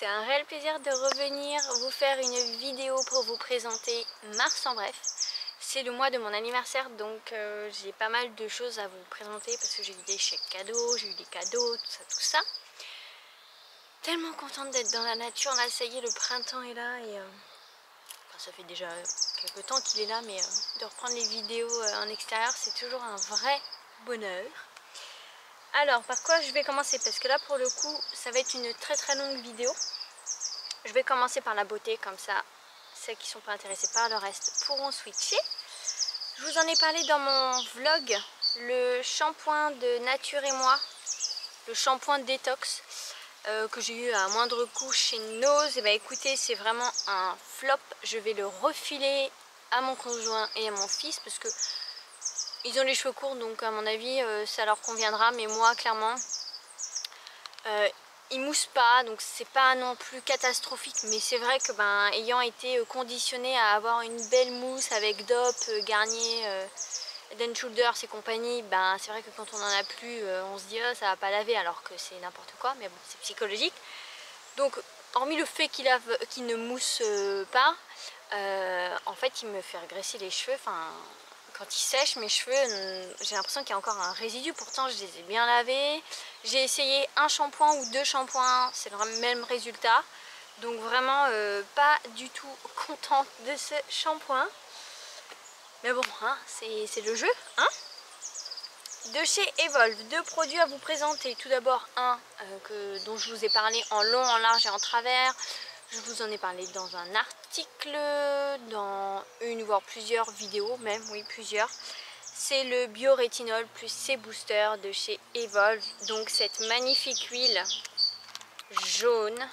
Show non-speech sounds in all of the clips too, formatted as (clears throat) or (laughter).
C'est un réel plaisir de revenir vous faire une vidéo pour vous présenter Mars en bref. C'est le mois de mon anniversaire donc euh, j'ai pas mal de choses à vous présenter parce que j'ai eu des chèques cadeaux, j'ai eu des cadeaux, tout ça, tout ça. Tellement contente d'être dans la nature, là ça y est le printemps est là et euh, ça fait déjà quelques temps qu'il est là mais euh, de reprendre les vidéos en extérieur c'est toujours un vrai bonheur. Alors, par quoi je vais commencer? Parce que là, pour le coup, ça va être une très très longue vidéo. Je vais commencer par la beauté, comme ça, celles qui ne sont pas intéressées par le reste pourront switcher. Je vous en ai parlé dans mon vlog, le shampoing de Nature et moi, le shampoing détox euh, que j'ai eu à moindre coût chez Nose. Et eh bah ben, écoutez, c'est vraiment un flop. Je vais le refiler à mon conjoint et à mon fils parce que ils ont les cheveux courts donc à mon avis euh, ça leur conviendra mais moi clairement euh, ils moussent pas donc c'est pas non plus catastrophique mais c'est vrai que ben ayant été euh, conditionné à avoir une belle mousse avec DOP, Garnier, Den Shoulders et compagnie ben c'est vrai que quand on en a plus on se dit oh, ça va pas laver alors que c'est n'importe quoi mais bon c'est psychologique. Donc hormis le fait qu'il qu ne mousse pas en fait il me fait regresser les cheveux quand ils sèchent mes cheveux j'ai l'impression qu'il y a encore un résidu. Pourtant je les ai bien lavés. J'ai essayé un shampoing ou deux shampoings c'est le même résultat. Donc vraiment euh, pas du tout (laughs) contente de ce shampoing. Mais bon hein, c'est le jeu hein. De chez Evolve, deux produits à vous présenter. Tout d'abord un euh, que, dont je vous ai parlé en long, en large et en travers. Je vous en ai parlé dans un article, dans une voire plusieurs vidéos même, oui plusieurs. C'est le biorétinol plus C Booster de chez Evolve. Donc cette magnifique huile jaune,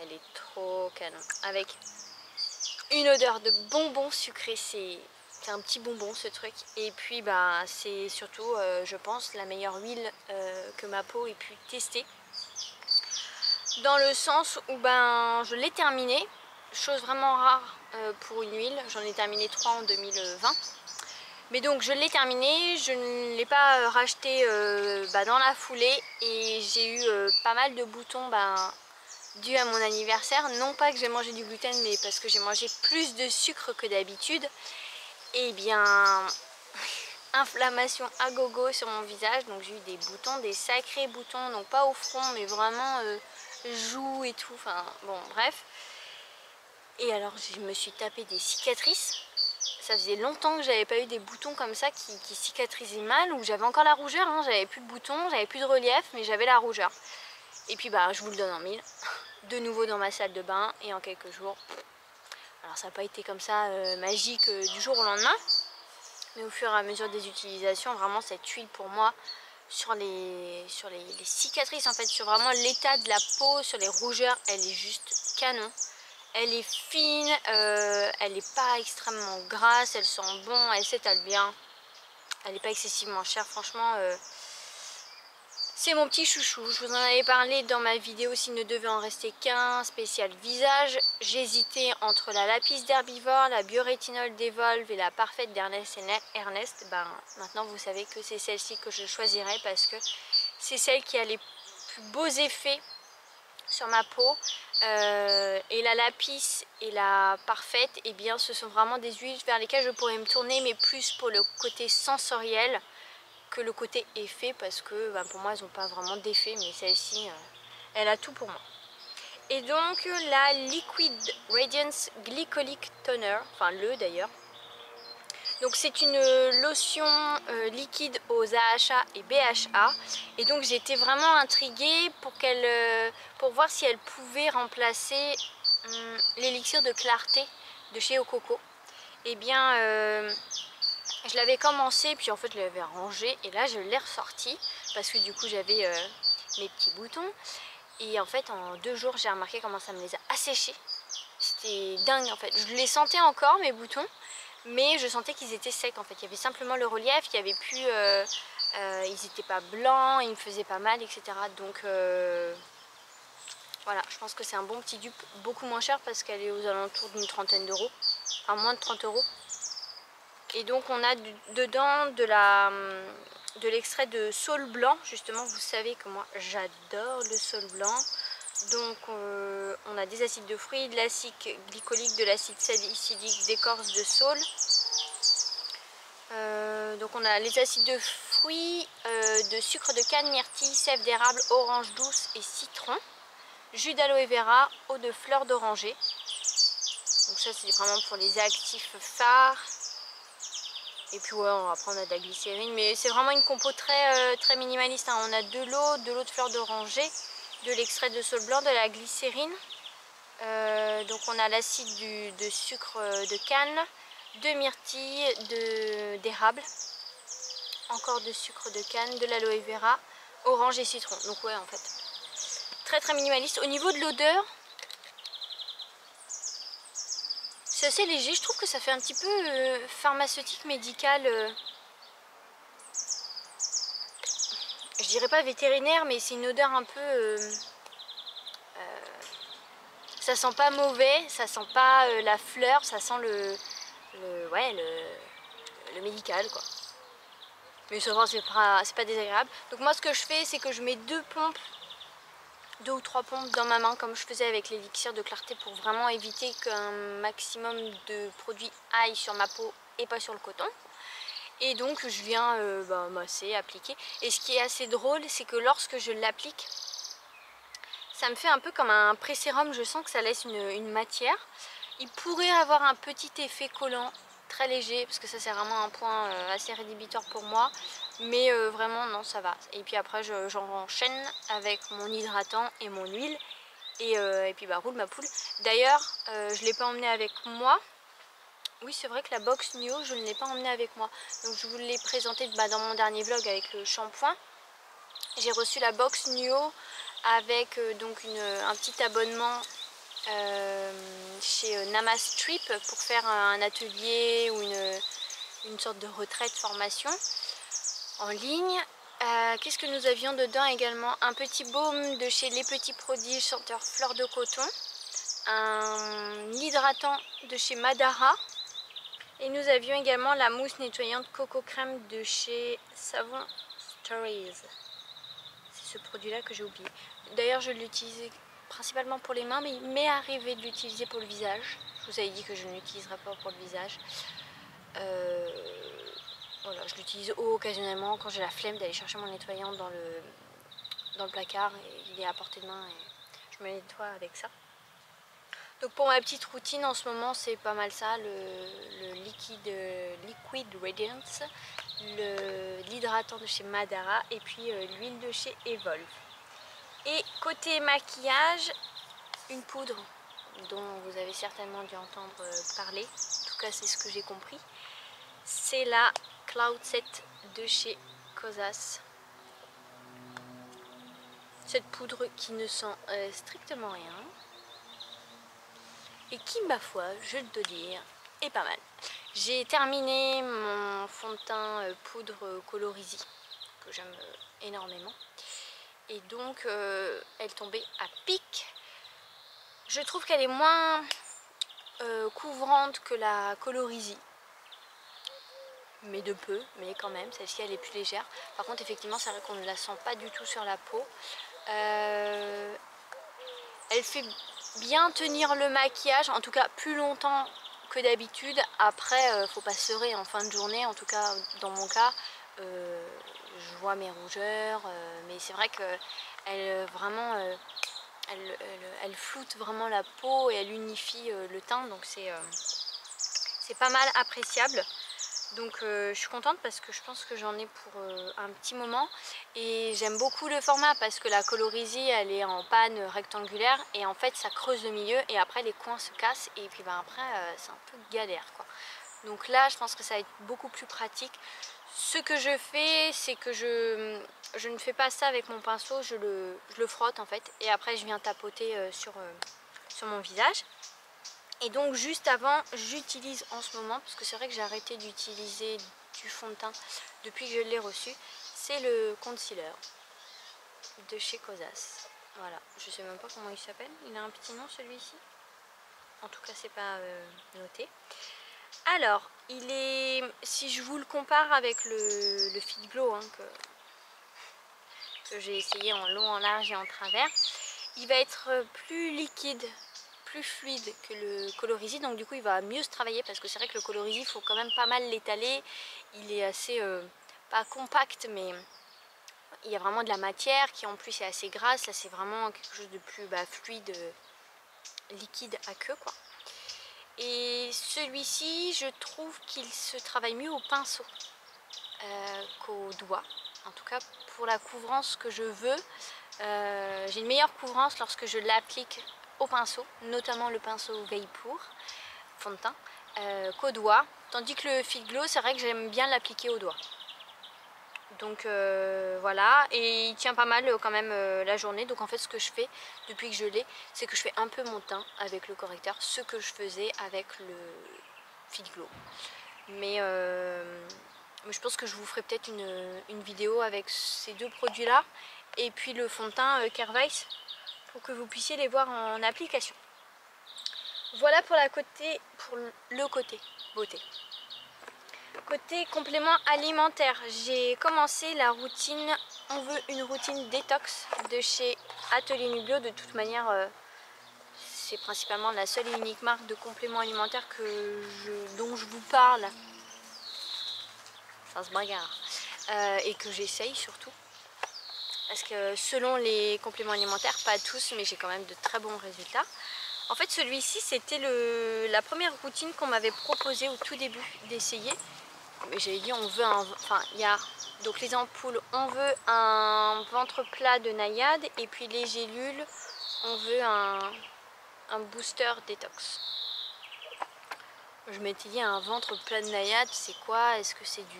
elle est trop canon. Avec une odeur de bonbon sucré, c'est un petit bonbon ce truc. Et puis bah c'est surtout, euh, je pense, la meilleure huile euh, que ma peau ait pu tester dans le sens où ben je l'ai terminé, chose vraiment rare euh, pour une huile, j'en ai terminé 3 en 2020. Mais donc je l'ai terminé, je ne l'ai pas euh, racheté euh, bah, dans la foulée et j'ai eu pas mal de boutons ben, dû à mon anniversaire. Non pas que j'ai mangé du gluten mais parce que j'ai mangé plus de sucre que d'habitude. Et bien (laughs) inflammation à gogo sur mon visage donc j'ai eu des boutons, des sacrés boutons donc pas au front mais vraiment joues et tout, enfin bon bref. Et alors je me suis tapé des cicatrices. Ça faisait longtemps que j'avais pas eu des boutons comme ça qui, qui cicatrisaient mal, ou j'avais encore la rougeur, hein. j'avais plus de boutons, j'avais plus de relief, mais j'avais la rougeur. Et puis bah je vous le donne en mille. De nouveau dans ma salle de bain et en quelques jours. Alors ça n'a pas été comme ça euh, magique euh, du jour au lendemain. Mais au fur et à mesure des utilisations, vraiment cette huile pour moi, sur les, sur les, cicatrices en fait, sur vraiment l'état de la peau, sur les rougeurs, elle est juste canon. Elle est fine, euh, elle n'est pas extrêmement grasse, elle sent bon, elle s'étale bien. Elle n'est pas excessivement chère, franchement. Euh, c'est mon petit chouchou. Je vous en avais parlé dans ma vidéo s'il ne devait en rester qu'un spécial visage. J'hésitais entre la lapis d'herbivore, la biorétinol d'Evolve et la parfaite d'Ernest Ernest. Ben, maintenant vous savez que c'est celle-ci que je choisirai parce que c'est celle qui a les plus beaux effets sur ma peau. Euh, et la lapis et la parfaite, eh bien ce sont vraiment des huiles vers lesquelles je pourrais me tourner mais plus pour le côté sensoriel que le côté effet parce que ben, pour moi elles n'ont pas vraiment d'effet mais celle-ci euh, elle a tout pour moi. Et donc la Liquid Radiance Glycolic Toner, enfin le d'ailleurs. Donc c'est une lotion euh, liquide aux AHA et BHA et donc été vraiment intriguée pour, qu'elle, euh, pour voir si elle pouvait remplacer hum, l'élixir de clarté de chez Ococo. Et eh bien je l'avais commencé puis en fait je l'avais rangé et là je l'ai ressorti parce que du coup j'avais euh, mes petits boutons. Et en fait en deux jours j'ai remarqué comment ça me les a asséchés. C'était dingue en fait. Je les sentais encore mes boutons mais je sentais qu'ils étaient secs en fait. Il y avait simplement le relief il y avait plus euh, euh, ils n'étaient pas blancs ils me faisaient pas mal etc donc voilà je pense que c'est un bon petit dupe beaucoup moins cher parce qu'elle est aux alentours d'une trentaine d'euros enfin moins de 30 euros et donc on a dedans de la de l'extrait de saule blanc justement vous savez que moi j'adore le saule blanc Donc euh, on a des acides de fruits, de l'acide glycolique, de l'acide salicylique, d'écorce de saule. Euh, donc on a les acides de fruits, euh, de sucre de canne, myrtille, sève d'érable, orange douce et citron. Jus d'aloe vera, eau de fleur d'oranger. Donc ça c'est vraiment pour les actifs phares. Et puis ouais, après on a de la glycérine, mais c'est vraiment une compo très, très minimaliste. Hein. On a de l'eau, de l'eau de fleur d'oranger, de l'extrait de saule blanc, de la glycérine. Euh, donc on a l'acide de sucre euh, de canne, de myrtille, d'érable, encore de sucre de canne, de l'aloe vera, orange et citron. Donc ouais en fait, très très minimaliste. Au niveau de l'odeur, c'est assez léger. Je trouve que ça fait un petit peu euh, pharmaceutique, médical. je dirais pas vétérinaire, mais c'est une odeur un peu... Euh, euh, ça sent pas mauvais, ça sent pas euh, la fleur, ça sent le, ouais, le, médical quoi. Mais souvent c'est pas, pas désagréable. Donc moi ce que je fais c'est que je mets deux pompes, deux ou trois pompes dans ma main comme je faisais avec l'élixir de clarté pour vraiment éviter qu'un maximum de produits aille sur ma peau et pas sur le coton. Et donc je viens euh, bah, masser, appliquer. Et ce qui est assez drôle, c'est que lorsque je l'applique, ça me fait un peu comme un pré-sérum. Je sens que ça laisse une, matière. Il pourrait avoir un petit effet collant, très léger, parce que ça c'est vraiment un point euh, assez rédhibitoire pour moi. Mais euh, vraiment non, ça va. Et puis après j'enchaîne avec mon hydratant et mon huile. Et, et puis bah roule ma poule. D'ailleurs, je ne l'ai pas emmené avec moi oui, c'est vrai que la box Nio, je ne l'ai pas emmenée avec moi. Donc je vous l'ai présentée bah, dans mon dernier vlog avec le shampoing. J'ai reçu la box Nuo avec euh, donc un petit abonnement euh, chez euh, Namastrip pour faire un atelier ou une, sorte de retraite formation en ligne. Qu'est-ce que nous avions dedans également? Un petit baume de chez Les Petits Prodiges, senteur fleur de coton. Un hydratant de chez Madara et nous avions également la mousse nettoyante Coco Crème de chez Savon Stories. C'est ce produit-là que j'ai oublié. D'ailleurs, je l'utilisais principalement pour les mains, mais il m'est arrivé de l'utiliser pour le visage. Je vous avais dit que je ne l'utiliserais pas pour le visage. Euh, voilà, je l'utilise occasionnellement quand j'ai la flemme d'aller chercher mon nettoyant dans le, dans le placard. Et il est à portée de main et je me nettoie avec ça. Donc pour ma petite routine en ce moment c'est pas mal ça, le, liquide Liquid Radiance, l'hydratant de chez Madara et puis euh, l'huile de chez Evolve. Et côté maquillage, une poudre dont vous avez certainement dû entendre euh, parler, en tout cas c'est ce que j'ai compris. C'est la Cloud de chez Cosas. Cette poudre qui ne sent euh, strictement rien et qui, ma foi, je dois dire, est pas mal. J'ai terminé mon fond de teint euh, poudre colorisée que j'aime euh, énormément et donc elle tombait à pic. Je trouve qu'elle est moins couvrante que la colorisée mais de peu, mais quand même, celle-ci elle est plus légère. Par contre effectivement c'est vrai qu'on ne la sent pas du tout sur la peau. elle fait bien tenir le maquillage, en tout cas plus longtemps que d'habitude. Après, euh, faut pas se en fin de journée, en tout cas dans mon cas, euh, je vois mes rougeurs, euh, mais c'est vrai que elle vraiment, elle, elle, floute vraiment la peau et elle unifie le teint, donc c'est pas mal appréciable. Donc euh, je suis contente parce que je pense que j'en ai pour euh, un petit moment et j'aime beaucoup le format parce que la colorisée elle est en panne rectangulaire et en fait ça creuse le milieu et après les coins se cassent et puis ben, après euh, c'est un peu galère quoi. Donc là je pense que ça va être beaucoup plus pratique. Ce que je fais c'est que je, je, ne fais pas ça avec mon pinceau, je le, je le frotte en fait et après je viens tapoter sur, sur mon visage. Et donc juste avant, j'utilise en ce moment, parce que c'est vrai que j'ai arrêté d'utiliser du fond de teint depuis que je l'ai reçu, c'est le concealer de chez Cosas. Voilà, je sais même pas comment il s'appelle, il a un petit nom celui-ci. En tout cas c'est pas euh, noté. Alors, il est, si je vous le compare avec le, Fit Glow hein, que j'ai essayé en long, en large et en travers, il va être plus liquide plus fluide que le colorisi donc du coup il va mieux se travailler parce que c'est vrai que le colorisi il faut quand même pas mal l'étaler. Il est assez euh, pas compact mais il y a vraiment de la matière qui en plus est assez grasse. Là c'est vraiment quelque chose de plus bah, fluide liquide à queue quoi. Et celui-ci je trouve qu'il se travaille mieux au pinceau euh, qu'au doigt. En tout cas pour la couvrance que je veux euh, j'ai une meilleure couvrance lorsque je l'applique au pinceau, notamment le pinceau Veipour fond de teint, euh, qu'au doigt. Tandis que le Fit Glow, c'est vrai que j'aime bien l'appliquer au doigt. Donc euh, voilà, et il tient pas mal euh, quand même la journée. Donc en fait, ce que je fais depuis que je l'ai, c'est que je fais un peu mon teint avec le correcteur, ce que je faisais avec le Fit Glow. Mais, je pense que je vous ferai peut-être une, vidéo avec ces deux produits-là. Et puis le fond de teint Kervice pour que vous puissiez les voir en application. Voilà pour, la côté, pour le côté beauté. Côté complément alimentaire, j'ai commencé la routine, on veut une routine détox de chez Atelier Nubio. De toute manière, euh, c'est principalement la seule et unique marque de que je, dont je vous parle. Ça se bagarre. Euh, et que j'essaye surtout. Parce que selon les compléments alimentaires, pas tous, mais j'ai quand même de très bons résultats. En fait, celui-ci, c'était la première routine qu'on m'avait proposé au tout début d'essayer. Mais j'avais dit, on veut un... Enfin, il y a... Donc les ampoules, on veut un ventre plat de naïade. Et puis les gélules, on veut un, un booster détox. Je m'étais dit, un ventre plat de naïade, c'est quoi? Est-ce que c'est du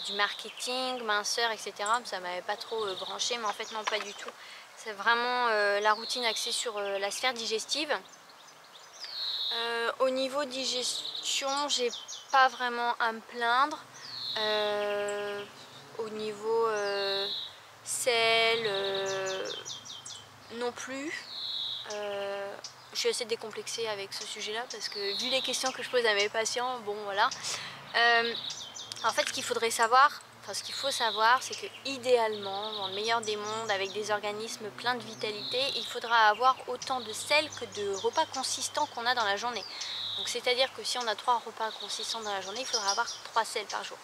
du marketing, minceur, etc. Ça m'avait pas trop euh, branché, mais en fait non, pas du tout. C'est vraiment euh, la routine axée sur euh, la sphère digestive. au niveau digestion, j'ai pas vraiment à me plaindre. au niveau sel, non plus. je suis assez décomplexée avec ce sujet-là parce que vu les questions que je pose à mes patients, bon voilà. En fait, ce qu'il faudrait savoir, enfin ce qu'il faut savoir, c'est que idéalement, dans le meilleur des mondes, avec des organismes pleins de vitalité, il faudra avoir autant de sel que de repas consistants qu'on a dans la journée. Donc c'est-à-dire que si on a trois repas consistants dans la journée, il faudra avoir trois sels par jour.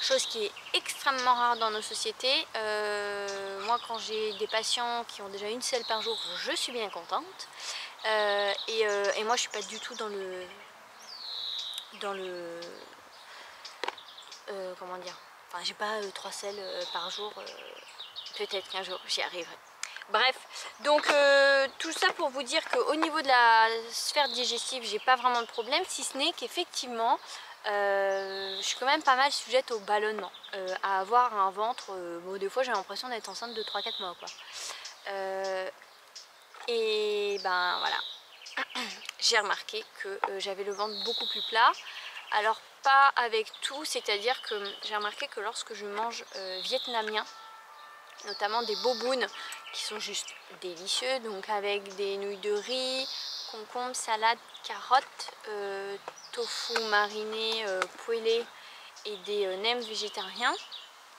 Chose qui est extrêmement rare dans nos sociétés. Euh, moi, quand j'ai des patients qui ont déjà une selle par jour, je suis bien contente. Euh, et, euh, et, moi, je suis pas du tout dans le dans le euh, comment dire, enfin j'ai pas euh, trois selles euh, par jour, peut-être qu'un jour j'y arriverai. Bref, donc tout ça pour vous dire qu'au niveau de la sphère digestive, j'ai pas vraiment de problème, si ce n'est qu'effectivement, je suis quand même pas mal sujette au ballonnement, à avoir un ventre, bon des fois j'ai l'impression d'être enceinte de 3-4 mois quoi. et ben voilà, (clears throat) j'ai remarqué que j'avais le ventre beaucoup plus plat, alors pas avec tout, c'est-à-dire que j'ai remarqué que lorsque je mange euh, vietnamien, notamment des bobounes qui sont juste délicieux, donc avec des nouilles de riz, concombre, salade, carottes, euh, tofu mariné, euh, poêlé et des nems végétariens,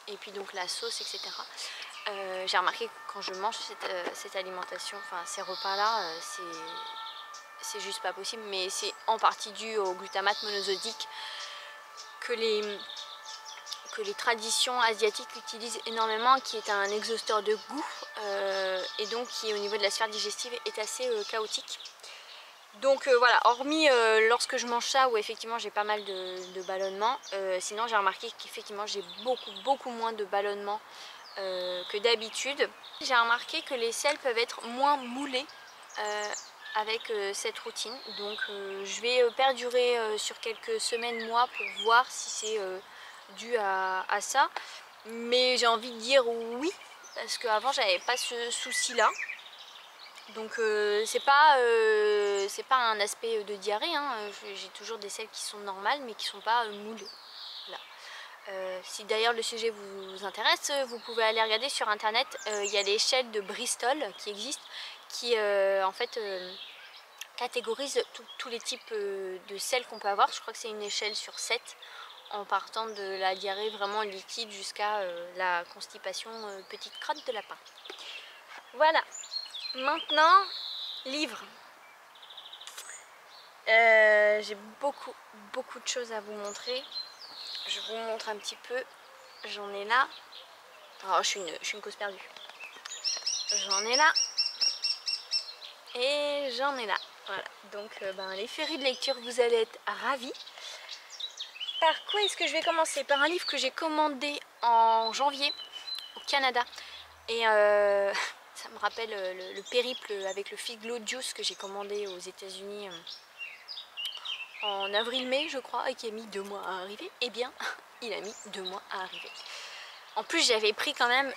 et puis donc la sauce, etc. j'ai remarqué que quand je mange cette, cette alimentation, enfin ces repas-là, c'est c'est juste pas possible, mais c'est en partie dû au glutamate monosodique que les, que les traditions asiatiques utilisent énormément, qui est un exhausteur de goût euh, et donc qui au niveau de la sphère digestive est assez euh, chaotique. Donc euh, voilà, hormis lorsque je mange ça où effectivement j'ai pas mal de, ballonnements, sinon j'ai remarqué qu'effectivement j'ai beaucoup beaucoup moins de ballonnements que d'habitude. J'ai remarqué que les sels peuvent être moins moulés avec euh, cette routine. Donc euh, je vais euh, perdurer sur quelques semaines, mois pour voir si c'est dû à, ça. Mais j'ai envie de dire oui, parce qu'avant j'avais pas ce souci là. Donc c'est pas, c'est pas un aspect de diarrhée, hein. j'ai toujours des selles qui sont normales mais qui sont pas moulées. si d'ailleurs le sujet vous intéresse, vous pouvez aller regarder sur internet, il y a l'échelle de Bristol qui existe qui euh, en fait euh, catégorise tous les types euh, de sel qu'on peut avoir. Je crois que c'est une échelle sur 7 en partant de la diarrhée vraiment liquide jusqu'à la constipation petite crotte de lapin. Voilà. Maintenant, livre. J'ai beaucoup, beaucoup de choses à vous montrer. Je vous montre un petit peu. J'en ai là. Oh, je suis une, je suis une cause perdue. J'en ai là. Et j'en ai là. Voilà. Donc, euh, ben, les férus de lecture, vous allez être ravis. Par quoi est-ce que je vais commencer? Par un livre que j'ai commandé en janvier au Canada. Et euh, (laughs) ça me rappelle euh, le, périple avec le Figlo Juice que j'ai commandé aux États-Unis en avril-mai, je crois, et qui a mis deux mois à arriver. Eh bien, (laughs) il a mis deux mois à arriver. En plus, j'avais pris quand même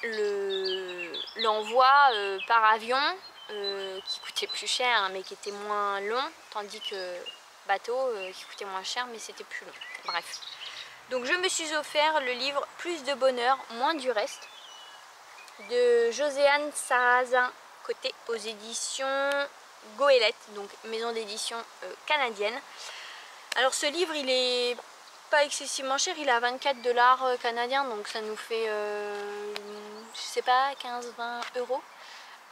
l'envoi le, par avion qui coûtait plus cher, hein, mais qui était moins long, tandis que bateau euh, qui coûtait moins cher mais c'était plus long. Bref. Donc je me suis offert le livre Plus de bonheur, moins du reste de Joséanne Sarrazin côté aux éditions Goélette, donc maison d'édition euh, canadienne. Alors ce livre il est pas excessivement cher, il est à 24 dollars euh, canadiens donc ça nous fait je sais pas 15-20 euros.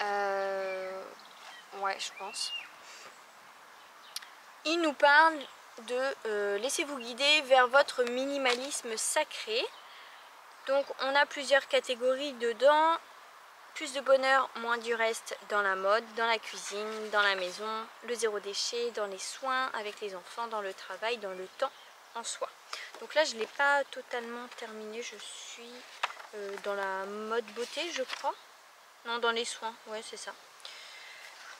Ouais je pense il nous parle de euh, laissez-vous guider vers votre minimalisme sacré. Donc on a plusieurs catégories dedans. Plus de bonheur, moins du reste dans la mode, dans la cuisine, dans la maison, le zéro déchet, dans les soins, avec les enfants, dans le travail, dans le temps en soi. Donc là je ne l'ai pas totalement terminé, je suis euh, dans la mode beauté je crois. Non dans les soins, ouais c'est ça.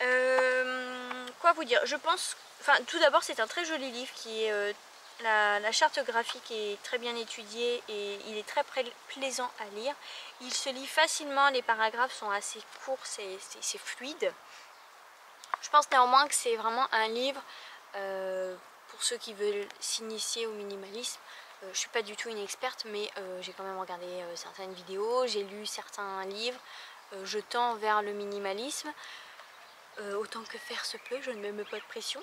Euh, quoi vous dire? Je pense Enfin, tout d'abord, c'est un très joli livre qui est... Euh, la, charte graphique est très bien étudiée et il est très plaisant à lire. Il se lit facilement, les paragraphes sont assez courts, c'est fluide. Je pense néanmoins que c'est vraiment un livre euh, pour ceux qui veulent s'initier au minimalisme. Euh, je ne suis pas du tout une experte, mais j'ai quand même regardé certaines vidéos, j'ai lu certains livres. Je tends vers le minimalisme. Euh, autant que faire se peut, je ne me mets pas de pression.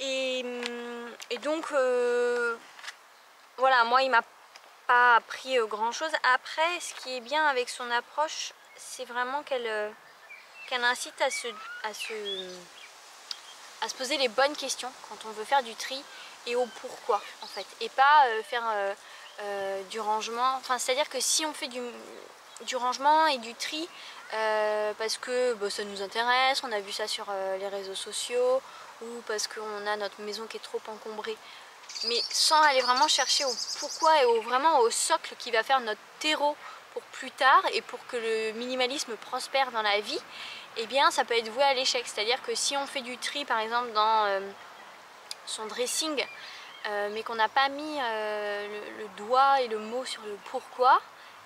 Et, hum, donc, euh, voilà, moi il m'a pas appris euh, grand chose. Après, ce qui est bien avec son approche, c'est vraiment qu'elle incite à se poser les bonnes questions quand on veut faire du tri et au pourquoi en fait. Et pas faire du rangement. Enfin, c'est-à-dire que si on fait du, du rangement et du tri euh, parce que bah, ça nous intéresse, on a vu ça sur euh, les réseaux sociaux ou parce qu'on a notre maison qui est trop encombrée. Mais sans aller vraiment chercher au pourquoi et au, vraiment au socle qui va faire notre terreau pour plus tard et pour que le minimalisme prospère dans la vie, eh bien ça peut être voué à l'échec. C'est-à-dire que si on fait du tri par exemple dans euh, son dressing, mais qu'on n'a pas mis le, doigt et le mot sur le pourquoi,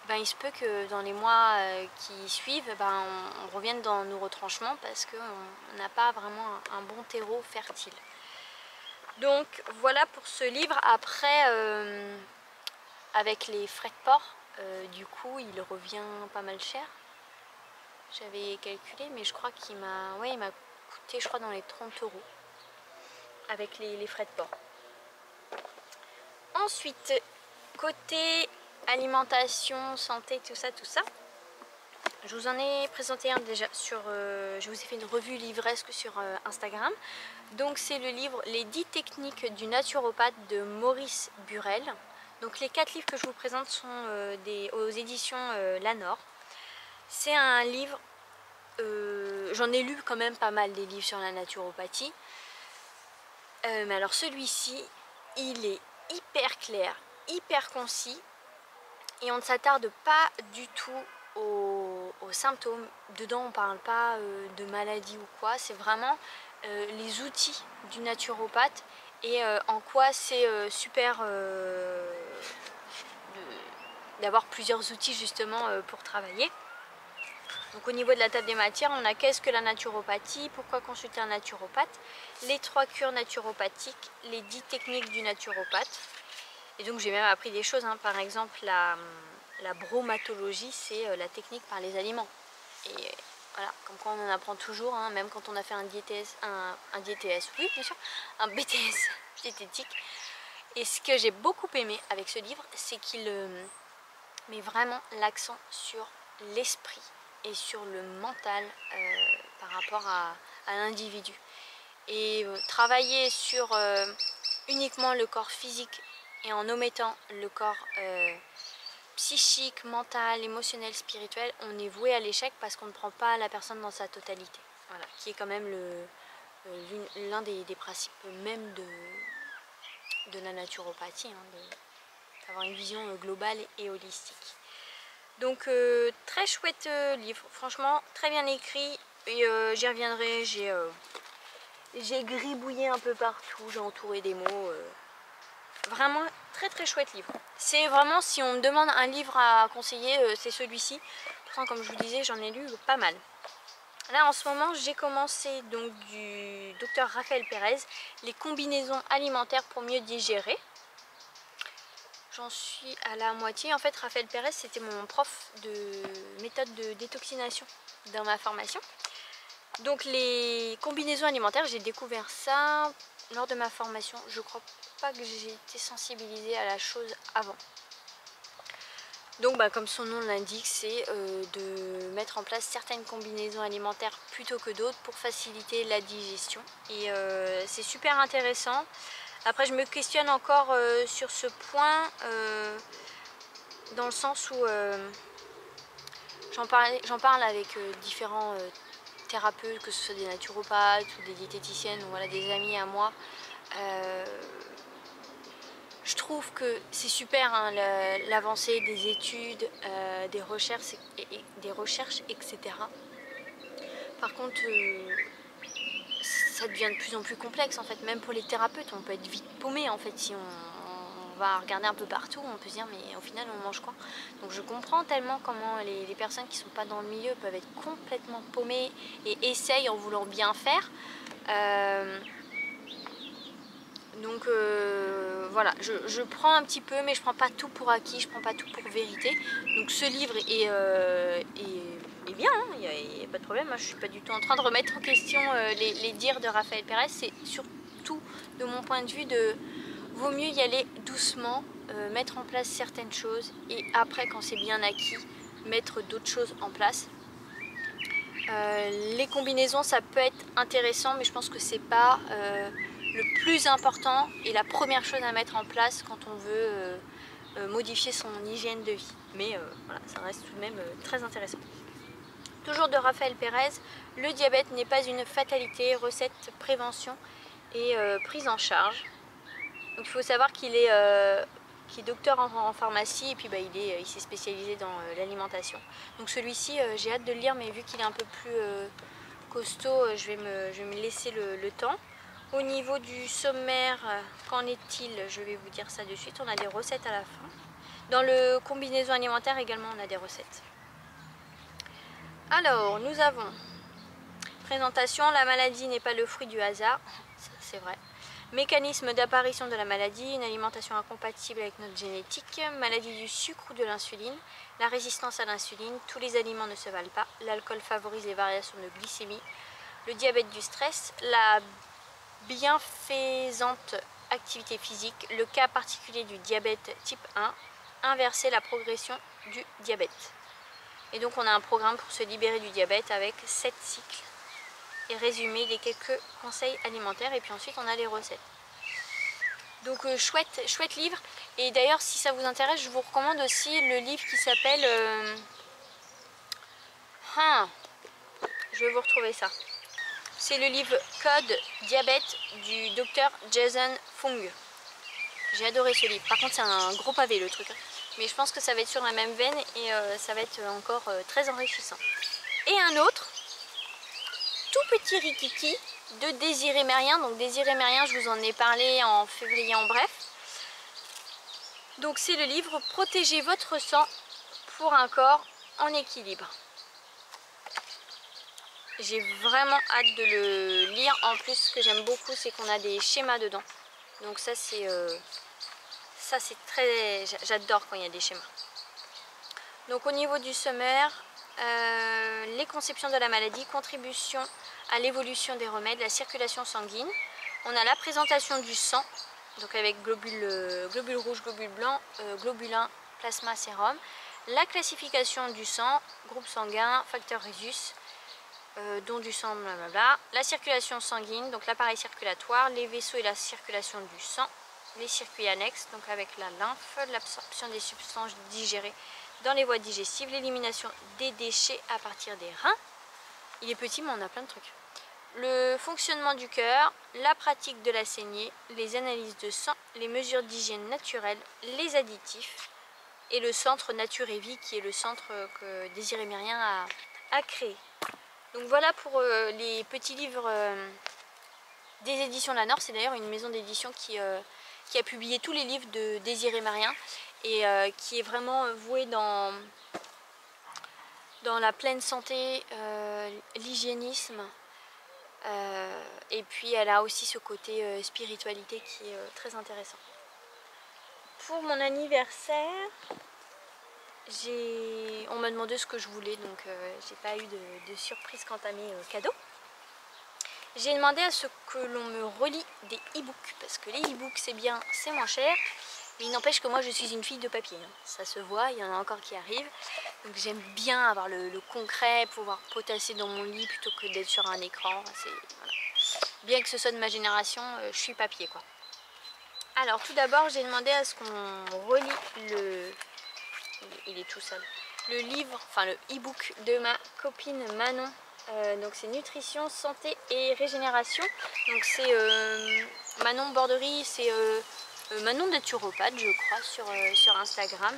ben, il se peut que dans les mois euh, qui suivent, ben, on, revienne dans nos retranchements parce qu'on n'a pas vraiment un, bon terreau fertile. Donc voilà pour ce livre. Après, euh, avec les frais de port, euh, du coup, il revient pas mal cher. J'avais calculé, mais je crois qu'il m'a ouais, il coûté, je crois, dans les 30 euros avec les frais de port. Ensuite, côté alimentation, santé, tout ça, tout ça. Je vous en ai présenté un déjà sur... Euh, je vous ai fait une revue livresque sur euh, Instagram. Donc c'est le livre Les 10 techniques du naturopathe de Maurice Burel. Donc les quatre livres que je vous présente sont euh, aux éditions Lanor. C'est un livre... J'en ai lu quand même pas mal des livres sur la naturopathie. mais alors celui-ci, il est hyper clair, hyper concis et on ne s'attarde pas du tout aux, symptômes. Dedans, on ne parle pas euh, de maladie ou quoi, c'est vraiment euh, les outils du naturopathe et euh, en quoi c'est super d'avoir plusieurs outils justement pour travailler. Donc au niveau de la table des matières, on a qu'est-ce que la naturopathie, pourquoi consulter un naturopathe, les trois cures naturopathiques, les dix techniques du naturopathe, et donc j'ai même appris des choses, hein. par exemple la, bromatologie, c'est euh, la technique par les aliments. Et voilà, comme quoi on en apprend toujours, hein, même quand on a fait un DTS, un, un oui bien sûr, un BTS (laughs) diététique. Et ce que j'ai beaucoup aimé avec ce livre, c'est qu'il euh, met vraiment l'accent sur l'esprit et sur le mental par rapport à, l'individu. Et travailler sur uniquement le corps physique et en omettant le corps psychique, mental, émotionnel, spirituel, on est voué à l'échec parce qu'on ne prend pas la personne dans sa totalité. Voilà, qui est quand même euh, l'un des, principes même de, de la naturopathie, hein, d'avoir une vision euh, globale et holistique. Donc euh, très chouette livre, franchement très bien écrit et j'y reviendrai, j'ai gribouillé un peu partout, j'ai entouré des mots. Vraiment très très chouette livre. C'est vraiment, si on me demande un livre à conseiller, euh, c'est celui-ci. Pourtant, comme je vous disais, j'en ai lu pas mal. Là, en ce moment, j'ai commencé donc du docteur Raphaël Pérez, les combinaisons alimentaires pour mieux digérer. J'en suis à la moitié. En fait, Raphaël Pérez, c'était mon prof de méthode de détoxination dans ma formation. Donc les combinaisons alimentaires, j'ai découvert ça lors de ma formation. Je crois pas que j'ai été sensibilisée à la chose avant. Donc bah, comme son nom l'indique, c'est euh, de mettre en place certaines combinaisons alimentaires plutôt que d'autres pour faciliter la digestion. Et euh, c'est super intéressant. Après je me questionne encore euh, sur ce point dans le sens où j'en parle, avec différents thérapeutes, que ce soit des naturopathes ou des diététiciennes ou voilà, des amis à moi. Je trouve que c'est super hein, l'avancée des études, euh, des, recherches, et, des recherches, etc. Par contre, euh, ça devient de plus en plus complexe en fait, même pour les thérapeutes, on peut être vite paumé en fait si on, va regarder un peu partout, on peut se dire mais au final on mange quoi? Donc je comprends tellement comment les, personnes qui sont pas dans le milieu peuvent être complètement paumées et essayent en voulant bien faire. Euh, donc euh, voilà, je, prends un petit peu mais je prends pas tout pour acquis, je prends pas tout pour vérité. Donc ce livre est, euh, bien, hein, il n'y a, pas de problème, je suis pas du tout en train de remettre en question les, les dires de Raphaël Pérez, c'est surtout de mon point de vue de vaut mieux y aller doucement, euh, mettre en place certaines choses et après quand c'est bien acquis, mettre d'autres choses en place. Euh, les combinaisons ça peut être intéressant mais je pense que c'est pas euh, le plus important et la première chose à mettre en place quand on veut modifier son hygiène de vie. Mais voilà, ça reste tout de même très intéressant. Toujours de Raphaël Pérez, le diabète n'est pas une fatalité, recette, prévention et prise en charge. Il faut savoir qu'il est, euh, docteur en, pharmacie et puis bah, il s'est spécialisé dans euh, l'alimentation. Donc celui-ci, euh, j'ai hâte de le lire, mais vu qu'il est un peu plus costaud, je vais, me, laisser le, temps. Au niveau du sommaire, qu'en est-il Je vais vous dire ça de suite. On a des recettes à la fin. Dans le combinaison alimentaire également, on a des recettes. Alors, nous avons présentation. La maladie n'est pas le fruit du hasard. C'est vrai. Mécanisme d'apparition de la maladie, une alimentation incompatible avec notre génétique, maladie du sucre ou de l'insuline, la résistance à l'insuline, tous les aliments ne se valent pas, l'alcool favorise les variations de glycémie, le diabète du stress, la bienfaisante activité physique, le cas particulier du diabète type 1, inverser la progression du diabète. Et donc on a un programme pour se libérer du diabète avec 7 cycles et résumé des quelques conseils alimentaires et puis ensuite on a les recettes. Donc euh, chouette, chouette livre et d'ailleurs si ça vous intéresse je vous recommande aussi le livre qui s'appelle euh, ah, je vais vous retrouver ça. C'est le livre Code Diabète du docteur Jason Fung. J'ai adoré ce livre. Par contre c'est un gros pavé le truc. Hein. Mais je pense que ça va être sur la même veine et euh, ça va être encore très enrichissant. Et un autre tout petit rikiki de Désiré Mérien. Donc Désiré Mérien, je vous en ai parlé en février en bref. Donc c'est le livre Protégez votre sang pour un corps en équilibre. J'ai vraiment hâte de le lire. En plus, ce que j'aime beaucoup, c'est qu'on a des schémas dedans. Donc ça, c'est euh, ça c'est très... J'adore quand il y a des schémas. Donc au niveau du sommaire, euh, les conceptions de la maladie, contribution à l'évolution des remèdes, la circulation sanguine. On a la présentation du sang, donc avec globules, globules rouges, globules blancs, euh, globulin, plasma, sérum. la classification du sang, groupe sanguin, facteur Rhésus, euh, don du sang, blablabla, la circulation sanguine, donc l'appareil circulatoire, les vaisseaux et la circulation du sang, les circuits annexes, donc avec la lymphe, l'absorption des substances digérées dans les voies digestives, l'élimination des déchets à partir des reins. Il est petit mais on a plein de trucs. Le fonctionnement du cœur, la pratique de la saignée, les analyses de sang, les mesures d'hygiène naturelle, les additifs et le centre Nature et Vie qui est le centre que Désiré Mérien a, a créé. Donc voilà pour euh, les petits livres euh, des éditions La Nord. C'est d'ailleurs une maison d'édition qui, euh, qui, a publié tous les livres de Désiré Marien et qui est vraiment vouée dans la pleine santé, l'hygiénisme. et puis elle a aussi ce côté spiritualité qui est très intéressant. Pour mon anniversaire, on m'a demandé ce que je voulais, donc euh, j'ai pas eu de, surprise quant à mes euh, cadeaux. J'ai demandé à ce que l'on me relie des e-books, parce que les e-books c'est bien, c'est moins cher, mais il n'empêche que moi je suis une fille de papier, hein. ça se voit, il y en a encore qui arrivent, donc j'aime bien avoir le, concret, pouvoir potasser dans mon lit plutôt que d'être sur un écran, bien que ce soit de ma génération, euh, je suis papier quoi. Alors tout d'abord j'ai demandé à ce qu'on relie le, il est tout seul. Le livre, enfin le e-book de ma copine Manon. Euh, donc c'est nutrition, santé et régénération. Donc c'est euh, Manon Borderie, c'est euh, Manon naturopathe je crois sur, sur Instagram.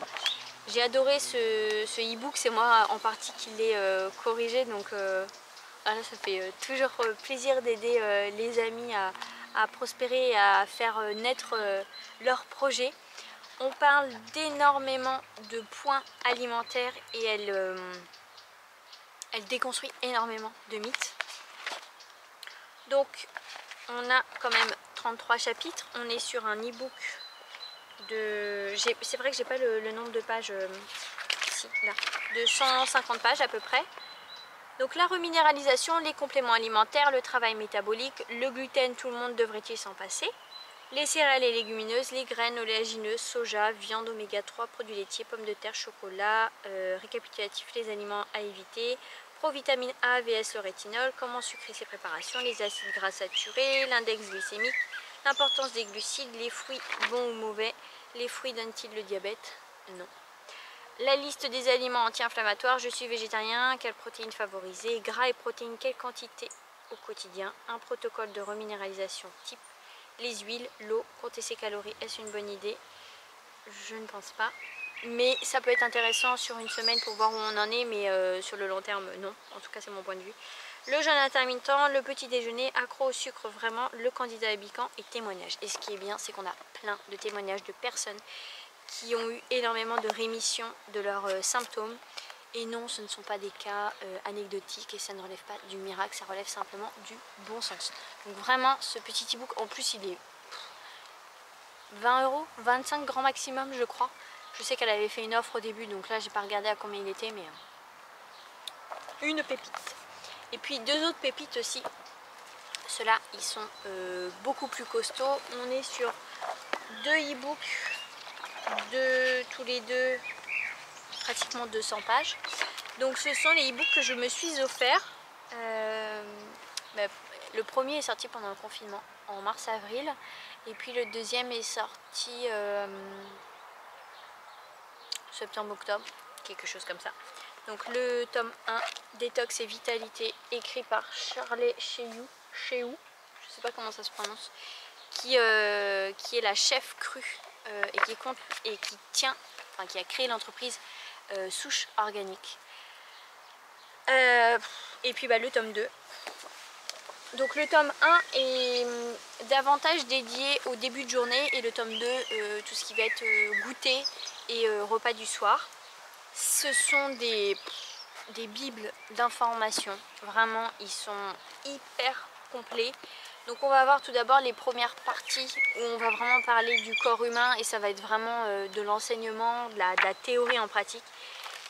J'ai adoré ce, e-book, c'est moi en partie qui l'ai corrigé donc voilà, ça fait toujours plaisir d'aider les amis à, à, prospérer et à faire naître leurs projets. On parle d'énormément de points alimentaires et elle, euh, elle déconstruit énormément de mythes. Donc on a quand même 33 chapitres. On est sur un e-book de... C'est vrai que j'ai pas le, nombre de pages euh, ici, là, de 150 pages à peu près. Donc la reminéralisation, les compléments alimentaires, le travail métabolique, le gluten, tout le monde devrait-il s'en passer? Les céréales et légumineuses, les graines oléagineuses, soja, viande oméga 3, produits laitiers, pommes de terre, chocolat, euh, récapitulatif les aliments à éviter, provitamine A, VS, le rétinol, comment sucrer ces préparations, les acides gras saturés, l'index glycémique, l'importance des glucides, les fruits bons ou mauvais, les fruits donnent-ils le diabète? Non. La liste des aliments anti-inflammatoires, je suis végétarien, quelles protéines favoriser, gras et protéines, quelle quantité au quotidien, un protocole de reminéralisation type les huiles, l'eau, compter ses calories, est-ce une bonne idée? Je ne pense pas. Mais ça peut être intéressant sur une semaine pour voir où on en est, mais euh, sur le long terme, non. En tout cas, c'est mon point de vue. Le jeûne intermittent, le petit déjeuner, accro au sucre, vraiment, le candidat habicant et témoignage. Et ce qui est bien, c'est qu'on a plein de témoignages de personnes qui ont eu énormément de rémission de leurs euh, symptômes et non, ce ne sont pas des cas euh, anecdotiques et ça ne relève pas du miracle, ça relève simplement du bon sens. Donc vraiment, ce petit e-book, en plus il est 20 euros, 25 grand maximum je crois. Je sais qu'elle avait fait une offre au début, donc là j'ai pas regardé à combien il était, mais euh, une pépite. Et puis deux autres pépites aussi. Ceux-là, ils sont euh, beaucoup plus costauds. On est sur deux e-books, de tous les deux pratiquement 200 pages. Donc ce sont les e-books que je me suis offert. Euh, bah, le premier est sorti pendant le confinement en mars-avril et puis le deuxième est sorti euh, septembre-octobre, quelque chose comme ça. Donc le tome 1, Détox et Vitalité, écrit par Charlie Cheyou, Cheyou je sais pas comment ça se prononce, qui, euh, qui est la chef crue et, qui compte, et qui tient, enfin qui a créé l'entreprise euh, souche organique. Euh, et puis bah, le tome 2. Donc le tome 1 est hum, davantage dédié au début de journée et le tome 2, euh, tout ce qui va être goûter et repas du soir. Ce sont des, des bibles d'information. Vraiment, ils sont hyper complets. Donc on va voir tout d'abord les premières parties où on va vraiment parler du corps humain et ça va être vraiment de l'enseignement, de, la, théorie en pratique.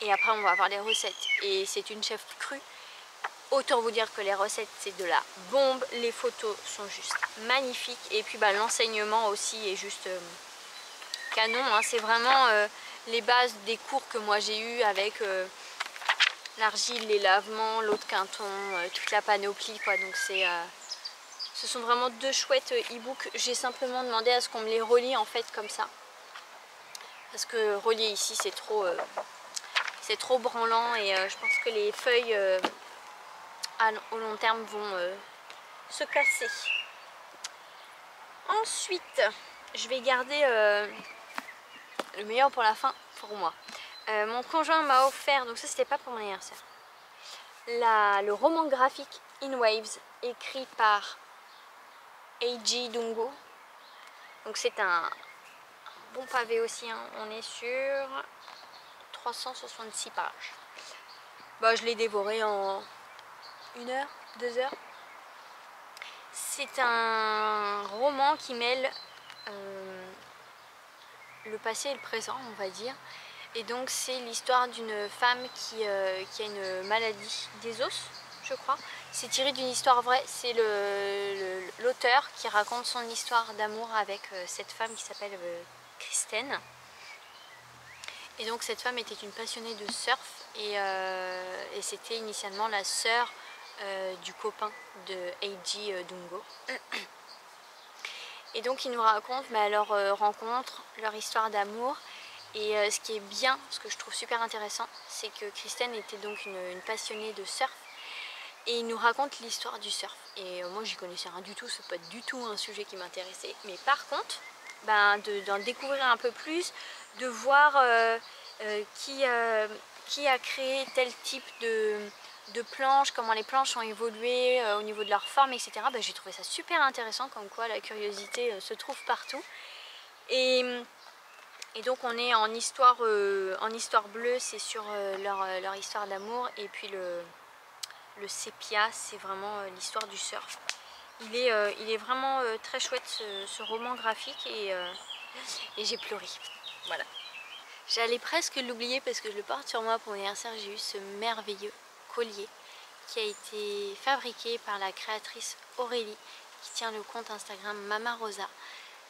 Et après on va avoir les recettes. Et c'est une chef crue. Autant vous dire que les recettes c'est de la bombe. Les photos sont juste magnifiques. Et puis bah, l'enseignement aussi est juste euh, canon. Hein. C'est vraiment euh, les bases des cours que moi j'ai eu avec l'argile, les lavements, l'eau de quinton, toute la panoplie. Donc c'est ce sont vraiment deux chouettes e-books. J'ai simplement demandé à ce qu'on me les relie en fait comme ça. Parce que relier ici c'est trop, euh, c'est trop branlant et euh, je pense que les feuilles euh, au long terme vont se casser. Ensuite, je vais garder le meilleur pour la fin pour moi. mon conjoint m'a offert, donc ça c'était pas pour mon anniversaire, le roman graphique In Waves écrit par Eiji Dungo. Donc c'est un, bon pavé aussi, hein. on est sur 366 pages. Bah, je l'ai dévoré en une heure, deux heures. C'est un roman qui mêle euh, le passé et le présent, on va dire. Et donc c'est l'histoire d'une femme qui, euh, qui, a une maladie des os, crois. C'est tiré d'une histoire vraie. C'est l'auteur qui raconte son histoire d'amour avec euh, cette femme qui s'appelle Kristen. Et donc cette femme était une passionnée de surf et, euh, c'était initialement la sœur euh, du copain de Eiji Dungo. (clears throat) Et donc ils nous racontent leur rencontre, leur histoire d'amour. Et ce qui est bien, ce que je trouve super intéressant, c'est que Kristen était donc une passionnée de surf et il nous raconte l'histoire du surf. Et euh, moi j'y connaissais rien du tout, c'est pas du tout un sujet qui m'intéressait. Mais par contre, ben, d'en découvrir un peu plus, de voir euh, euh, qui, qui, a créé tel type de, de, planches, comment les planches ont évolué au niveau de leur forme, etc. Ben, J'ai trouvé ça super intéressant, comme quoi la curiosité se trouve partout. Et, et, donc on est en histoire, en histoire bleue, c'est sur leur, leur histoire d'amour, et puis le le sépia, c'est vraiment euh, l'histoire du surf. Il est, euh, vraiment euh, très chouette ce, roman graphique et, et j'ai pleuré. Voilà. J'allais presque l'oublier parce que je le porte sur moi pour mon anniversaire. J'ai eu ce merveilleux collier qui a été fabriqué par la créatrice Aurélie qui tient le compte Instagram Mama Rosa.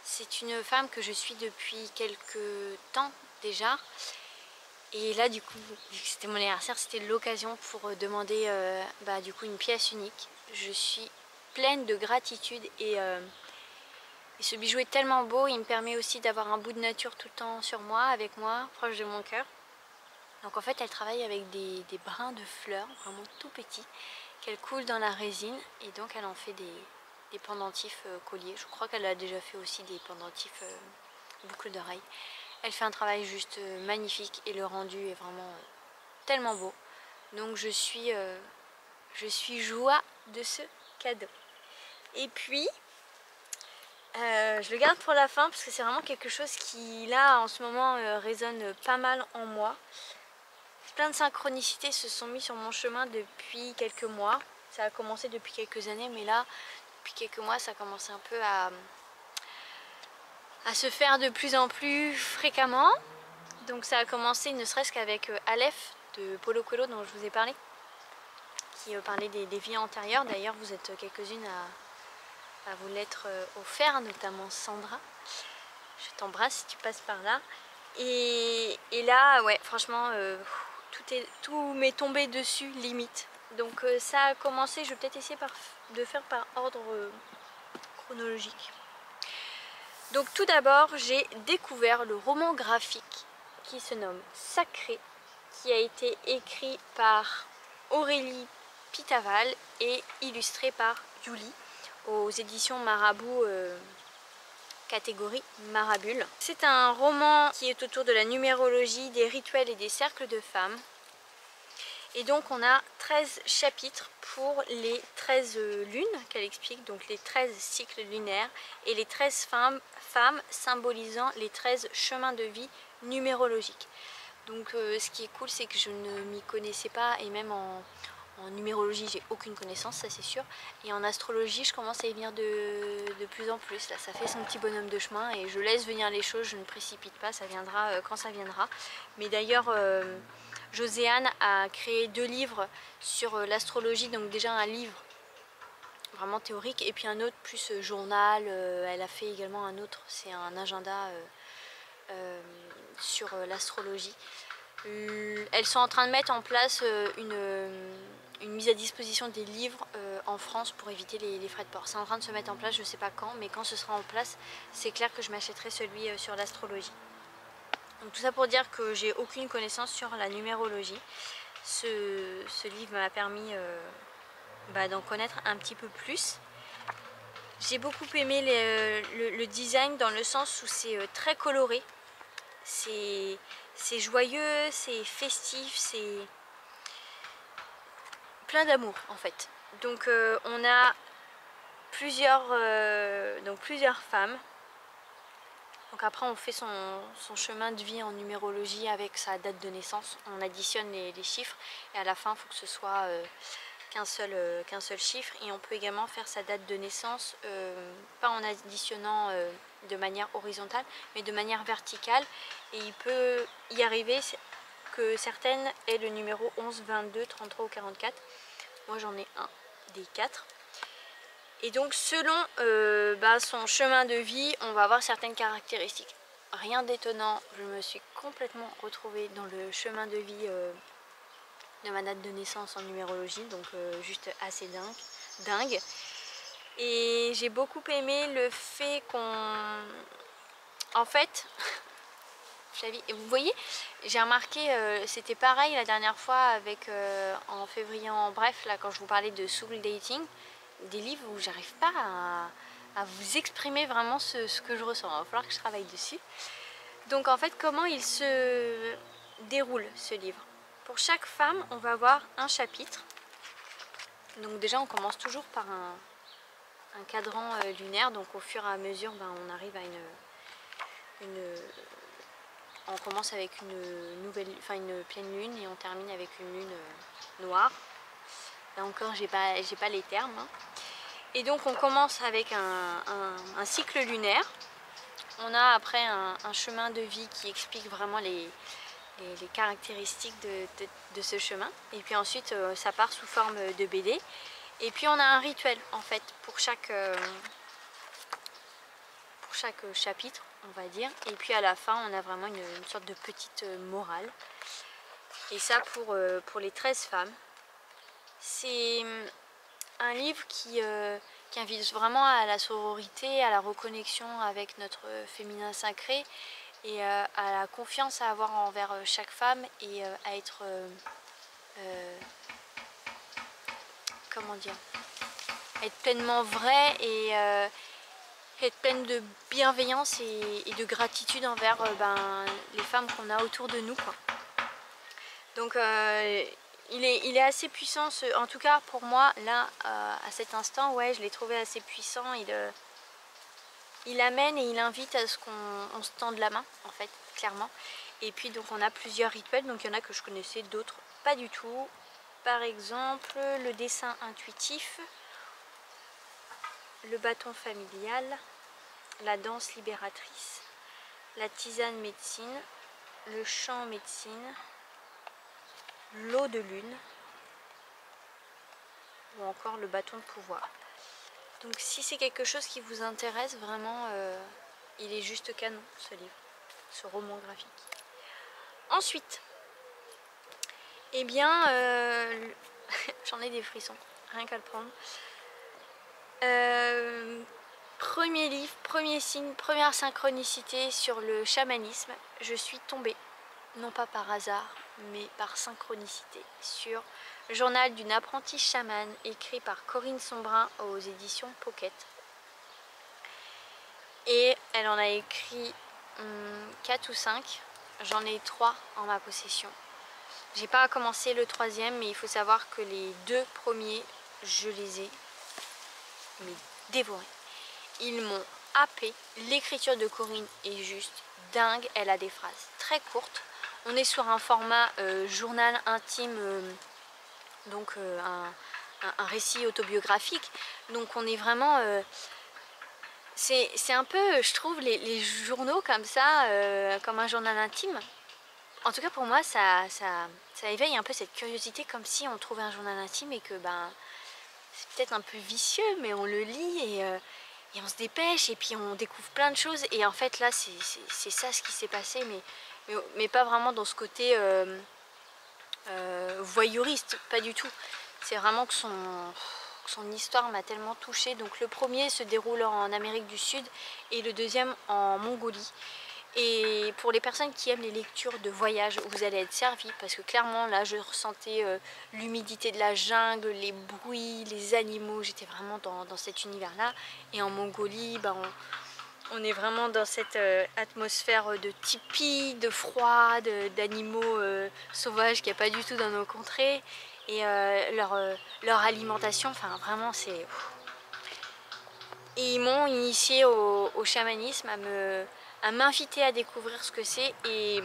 C'est une femme que je suis depuis quelques temps déjà et là du coup, vu que c'était mon anniversaire, c'était l'occasion pour euh, demander euh, bah, du coup une pièce unique. Je suis pleine de gratitude euh, et, ce bijou est tellement beau, il me permet aussi d'avoir un bout de nature tout le temps sur moi, avec moi, proche de mon cœur. Donc en fait elle travaille avec des, brins de fleurs, vraiment tout petits, qu'elle coule dans la résine et donc elle en fait des, des pendentifs colliers. Je crois qu'elle a déjà fait aussi des pendentifs boucles d'oreilles. Elle fait un travail juste euh, magnifique et le rendu est vraiment euh, tellement beau. Donc je suis, euh, je suis joie de ce cadeau. Et puis, je le garde pour la fin parce que c'est vraiment quelque chose qui là en ce moment résonne pas mal en moi. Plein de synchronicités se sont mis sur mon chemin depuis quelques mois. Ça a commencé depuis quelques années mais là depuis quelques mois ça a commencé un peu à, à se faire de plus en plus fréquemment. Donc ça a commencé ne serait-ce qu'avec euh, Aleph de Polo Coelho dont je vous ai parlé, qui euh, parlait des, vies antérieures. D'ailleurs vous êtes quelques-unes à, vous l'être euh, offert, notamment Sandra. Je t'embrasse si tu passes par là. Et, là, ouais, franchement, tout m'est tombé dessus, limite. Donc ça a commencé, je vais peut-être essayer de faire par ordre chronologique. Donc tout d'abord, j'ai découvert le roman graphique qui se nomme Sacré, qui a été écrit par Aurélie Pitaval et illustré par Yuli aux éditions Marabout euh, catégorie Marabule. C'est un roman qui est autour de la numérologie, des rituels et des cercles de femmes. Et donc on a 13 chapitres pour les 13 lunes qu'elle explique, donc les 13 cycles lunaires et les 13 femmes, femmes symbolisant les 13 chemins de vie numérologiques. Donc euh, ce qui est cool c'est que je ne m'y connaissais pas et même en, numérologie j'ai aucune connaissance ça c'est sûr. Et en astrologie je commence à y venir de, plus en plus. Là ça fait son petit bonhomme de chemin et je laisse venir les choses je ne précipite pas ça viendra euh, quand ça viendra. Mais d'ailleurs euh, Joséanne a créé deux livres sur euh, l'astrologie, donc déjà un livre vraiment théorique et puis un autre plus euh, journal. Euh, elle a fait également un autre, c'est un agenda sur l'astrologie. Elles sont en train de mettre en place une mise à disposition des livres en France pour éviter les, frais de port. C'est en train de se mettre en place, je ne sais pas quand, mais quand ce sera en place, c'est clair que je m'achèterai celui sur l'astrologie. Tout ça pour dire que j'ai aucune connaissance sur la numérologie. Ce, livre m'a permis bah, d'en connaître un petit peu plus. J'ai beaucoup aimé le, design dans le sens où c'est euh, très coloré. C'est joyeux, c'est festif, c'est plein d'amour en fait. Donc euh, on a plusieurs, euh, donc plusieurs femmes. Donc après on fait son, chemin de vie en numérologie avec sa date de naissance. On additionne les, chiffres et à la fin il faut que ce soit qu'un seul, euh, qu'un seul chiffre. Et on peut également faire sa date de naissance euh, pas en additionnant euh, de manière horizontale mais de manière verticale. Et il peut y arriver que certaines aient le numéro 11, 22, 33 ou 44 moi j'en ai un des quatre et donc selon bah, son chemin de vie on va avoir certaines caractéristiques rien d'étonnant je me suis complètement retrouvée dans le chemin de vie de ma date de naissance en numérologie, donc euh, juste assez dingue. dingue. Et j'ai beaucoup aimé le fait qu'on... En fait, (laughs) vous voyez, j'ai remarqué, euh, c'était pareil la dernière fois avec euh, en février en bref, là quand je vous parlais de soul dating, des livres où j'arrive pas à, vous exprimer vraiment ce, que je ressens. Il va falloir que je travaille dessus. Donc en fait, comment il se déroule ce livre? Pour chaque femme, on va avoir un chapitre. Donc déjà, on commence toujours par un, cadran euh, lunaire. Donc au fur et à mesure, ben, on arrive à une, On commence avec une nouvelle, enfin une pleine lune et on termine avec une lune euh, noire. Là encore, j'ai pas, pas les termes. Hein. Et donc on commence avec un, cycle lunaire. On a après un, chemin de vie qui explique vraiment les, caractéristiques de, ce chemin. Et puis ensuite, euh, ça part sous forme de BD. Et puis on a un rituel en fait pour chaque, euh, pour chaque chapitre, on va dire. Et puis à la fin, on a vraiment une, sorte de petite euh, morale. Et ça pour, pour les 13 femmes. C'est un livre qui, qui invite vraiment à la sororité, à la reconnexion avec notre féminin sacré et euh, à la confiance à avoir envers euh, chaque femme et euh, à être comment dire être pleinement vrai et être pleine de bienveillance et, de gratitude envers ben, les femmes qu'on a autour de nous donc il, est, assez puissant en tout cas pour moi là à cet instant ouais je l'ai trouvé assez puissant. Il, il amène et il invite à ce qu'on se tende la main en fait clairement. Et puis donc on a plusieurs rituels. Donc il y en a que je connaissais d'autres pas du tout. Par exemple le dessin intuitif le bâton familial la danse libératrice la tisane médecine le chant médecine l'eau de lune ou encore le bâton de pouvoir donc si c'est quelque chose qui vous intéresse, vraiment, euh, il est juste canon ce livre, ce roman graphique. Ensuite, eh bien, euh, (laughs) j'en ai des frissons, rien qu'à le prendre. Euh, premier livre, premier signe, première synchronicité sur le chamanisme. Je suis tombée, non pas par hasard, mais par synchronicité, sur Journal d'une apprentie chamane, écrit par Corinne Sombrin aux éditions Pocket. Et elle en a écrit 4 hmm, ou 5. J'en ai 3 en ma possession. J'ai pas commencé le troisième, mais il faut savoir que les deux premiers, je les ai mais dévorés. Ils m'ont happé. L'écriture de Corinne est juste dingue. Elle a des phrases très courtes. On est sur un format euh, journal intime euh, donc euh, un, récit autobiographique. Donc on est vraiment... C'est un peu, je trouve, les, journaux comme ça, comme un journal intime. En tout cas pour moi, ça, ça, ça, éveille un peu cette curiosité comme si on trouvait un journal intime et que ben, c'est peut-être un peu vicieux, mais on le lit et, et, on se dépêche et puis on découvre plein de choses. Et en fait là, c'est ça ce qui s'est passé, mais mais, pas vraiment dans ce côté euh, voyeuriste, pas du tout. C'est vraiment que son, son histoire m'a tellement touchée. Donc le premier se déroule en Amérique du Sud et le deuxième en Mongolie. Et pour les personnes qui aiment les lectures de voyage, vous allez être servis parce que clairement là je ressentais euh, l'humidité de la jungle, les bruits, les animaux, j'étais vraiment dans, cet univers là. Et en Mongolie, bah, on, est vraiment dans cette euh, atmosphère de tipi, de froid, d'animaux euh, sauvages qu'il n'y a pas du tout dans nos contrées. Et leur, alimentation, enfin vraiment c'est... Et ils m'ont initié au, chamanisme, à m'inviter à découvrir ce que c'est et,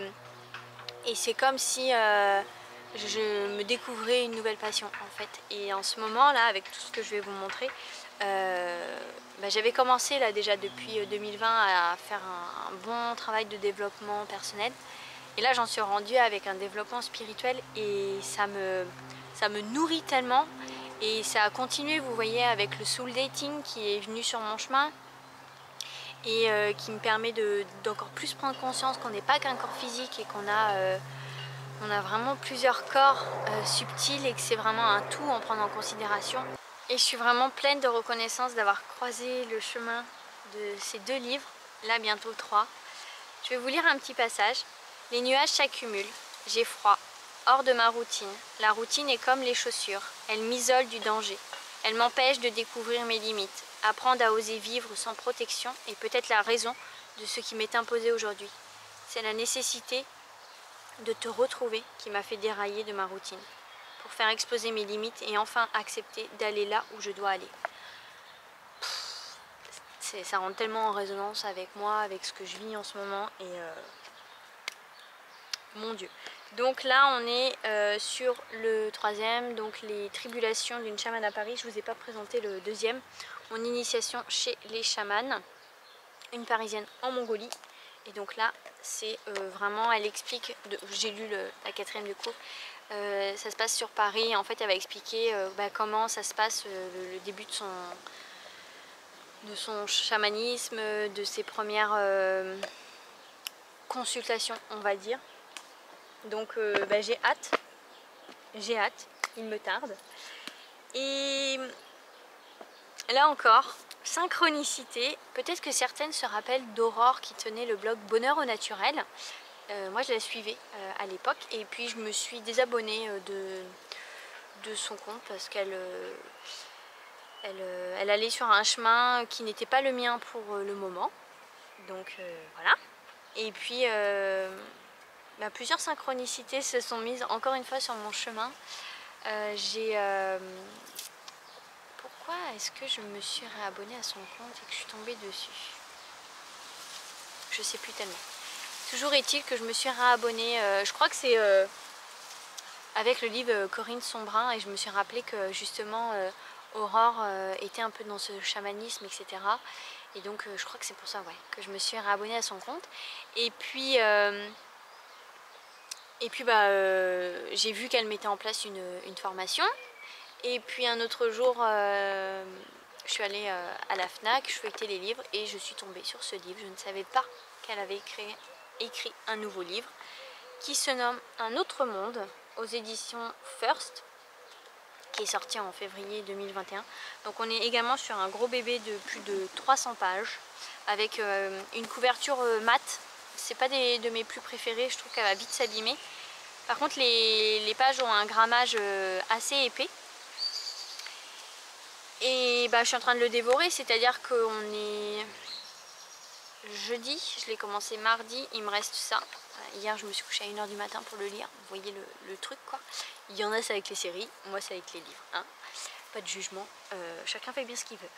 c'est comme si euh, je me découvrais une nouvelle passion en fait. Et en ce moment là, avec tout ce que je vais vous montrer, euh, bah, j'avais commencé là déjà depuis 2020 euh, à faire un, bon travail de développement personnel. Et là j'en suis rendue avec un développement spirituel et ça me, ça me nourrit tellement. Et ça a continué, vous voyez, avec le soul dating qui est venu sur mon chemin et euh, qui me permet d'encore plus prendre conscience qu'on n'est pas qu'un corps physique et qu'on a, a vraiment plusieurs corps subtils et que c'est vraiment un tout en prendre en considération. Et je suis vraiment pleine de reconnaissance d'avoir croisé le chemin de ces deux livres, là bientôt trois. Je vais vous lire un petit passage. Les nuages s'accumulent, j'ai froid, hors de ma routine. La routine est comme les chaussures, elle m'isole du danger. Elle m'empêche de découvrir mes limites apprendre à oser vivre sans protection est peut-être la raison de ce qui m'est imposé aujourd'hui. C'est la nécessité de te retrouver qui m'a fait dérailler de ma routine, pour faire exploser mes limites et enfin accepter d'aller là où je dois aller. ça rentre tellement en résonance avec moi, avec ce que je vis en ce moment et euh, mon Dieu. Donc là on est euh, sur le troisième, donc les tribulations d'une chamane à Paris. Je vous ai pas présenté le deuxième mon initiation chez les chamans, une parisienne en Mongolie. Et donc là, c'est euh, vraiment, elle explique, j'ai lu la quatrième du coup, euh, ça se passe sur Paris. En fait, elle va expliquer euh, bah, comment ça se passe le, début de son, de son chamanisme, de ses premières consultations, on va dire. Donc bah, j'ai hâte, j'ai hâte, il me tarde. Et Là encore, synchronicité. Peut-être que certaines se rappellent d'Aurore qui tenait le blog Bonheur au naturel. Euh, moi je la suivais euh, à l'époque et puis je me suis désabonnée euh, de, de son compte parce qu'elle elle, allait sur un chemin qui n'était pas le mien pour le moment. Donc voilà. Et puis bah, plusieurs synchronicités se sont mises encore une fois sur mon chemin. J'ai pourquoi est-ce que je me suis réabonnée à son compte et que je suis tombée dessus? Je sais plus tellement. Toujours est-il que je me suis réabonnée, euh, je crois que c'est euh, avec le livre euh, Corinne Sombrin et je me suis rappelé que justement Aurore était un peu dans ce chamanisme, etc. Et donc je crois que c'est pour ça que je me suis réabonnée à son compte. Et puis, et puis bah, j'ai vu qu'elle mettait en place une formation et puis un autre jour, je suis allée à la FNAC, je feuilletais les livres et je suis tombée sur ce livre. Je ne savais pas qu'elle avait écrit, écrit un nouveau livre qui se nomme Un autre monde aux éditions First qui est sorti en février 2021. Donc on est également sur un gros bébé de plus de 300 pages avec euh, une couverture mate. C'est pas des, de mes plus préférés, je trouve qu'elle va vite s'abîmer. Par contre les, les, pages ont un grammage assez épais et bah, je suis en train de le dévorer, c'est-à-dire qu'on est jeudi, je l'ai commencé mardi, il me reste ça. Hier je me suis couchée à 1h du matin pour le lire, vous voyez le, truc quoi. Il y en a c'est avec les séries, moi c'est avec les livres. Hein. Pas de jugement, euh, chacun fait bien ce qu'il veut.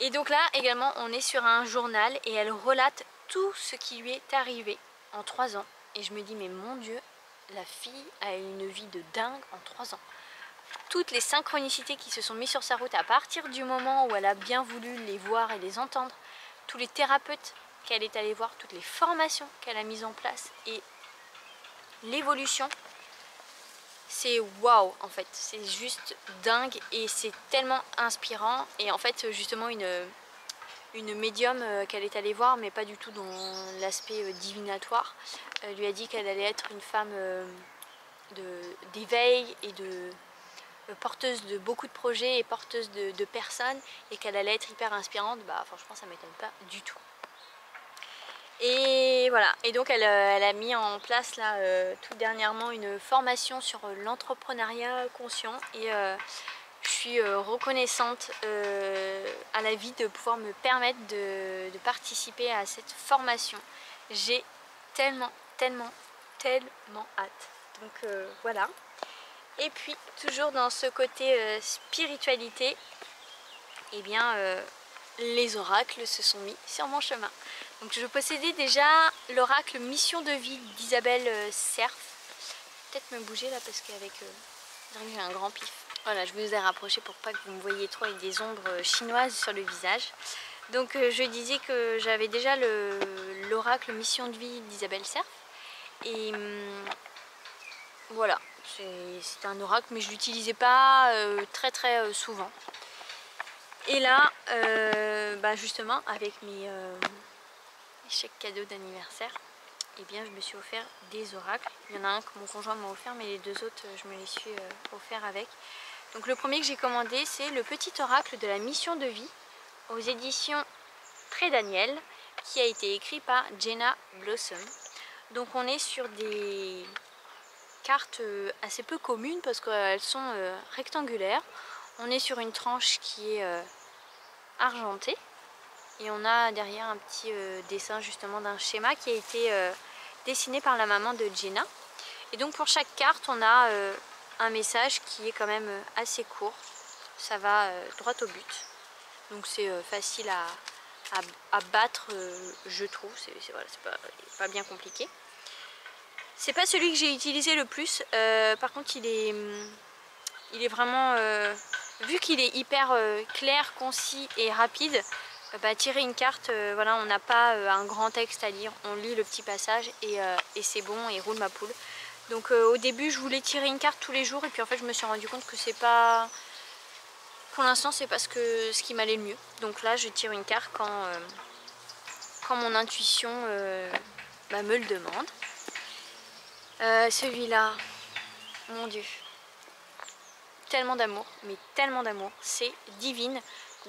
Et donc là également on est sur un journal et elle relate tout ce qui lui est arrivé en 3 ans. Et je me dis mais mon dieu, la fille a une vie de dingue en 3 ans toutes les synchronicités qui se sont mises sur sa route à partir du moment où elle a bien voulu les voir et les entendre, tous les thérapeutes qu'elle est allée voir, toutes les formations qu'elle a mises en place et l'évolution, c'est waouh en fait, c'est juste dingue et c'est tellement inspirant et en fait justement une, une médium qu'elle est allée voir, mais pas du tout dans l'aspect divinatoire. Elle lui a dit qu'elle allait être une femme d'éveil et de porteuse de beaucoup de projets et porteuse de, personnes et qu'elle allait être hyper inspirante, bah franchement ça m'étonne pas du tout. Et voilà, et donc elle, a mis en place là tout dernièrement une formation sur l'entrepreneuriat conscient et je suis euh, reconnaissante euh, à la vie de pouvoir me permettre de, participer à cette formation. J'ai tellement, tellement, tellement hâte. Donc euh, voilà. Et puis, toujours dans ce côté spiritualité, et eh bien, les oracles se sont mis sur mon chemin. Donc je possédais déjà l'oracle Mission de vie d'Isabelle Cerf. Peut-être me bouger là parce qu'avec... j'ai un grand pif. Voilà, je vous ai rapproché pour pas que vous me voyez trop avec des ombres chinoises sur le visage. Donc euh, je disais que j'avais déjà l'oracle Mission de vie d'Isabelle Cerf. Et hum, voilà, c'est un oracle mais je l'utilisais pas euh, très très euh, souvent. Et là, bah, justement avec mes chèques cadeaux d'anniversaire, eh bien je me suis offert des oracles. Il y en a un que mon conjoint m'a offert mais les deux autres je me les suis offert avec. Donc le premier que j'ai commandé, c'est le petit oracle de la mission de vie aux éditions Très Daniel, qui a été écrit par Jenna Blossom. Donc on est sur des cartes euh, assez peu communes parce qu'elles sont euh, rectangulaires. On est sur une tranche qui est euh, argentée et on a derrière un petit dessin justement d'un schéma qui a été dessiné par la maman de Jenna. Et donc pour chaque carte, on a un message qui est quand même assez court. Ça va droit au but. Donc c'est facile à, à, battre, je trouve. C'est voilà, pas, pas, bien compliqué. C'est pas celui que j'ai utilisé le plus. par contre, il est, il est vraiment... vu qu'il est hyper clair, concis et rapide, bah, tirer une carte, voilà, on n'a pas un grand texte à lire. On lit le petit passage et, et c'est bon et roule ma poule. Donc euh, au début je voulais tirer une carte tous les jours et puis en fait je me suis rendu compte que c'est pas... Pour l'instant c'est parce que ce qui m'allait le mieux. Donc là je tire une carte quand, euh, quand mon intuition euh, bah, me le demande. Celui-là, mon dieu, tellement d'amour, mais tellement d'amour, c'est divine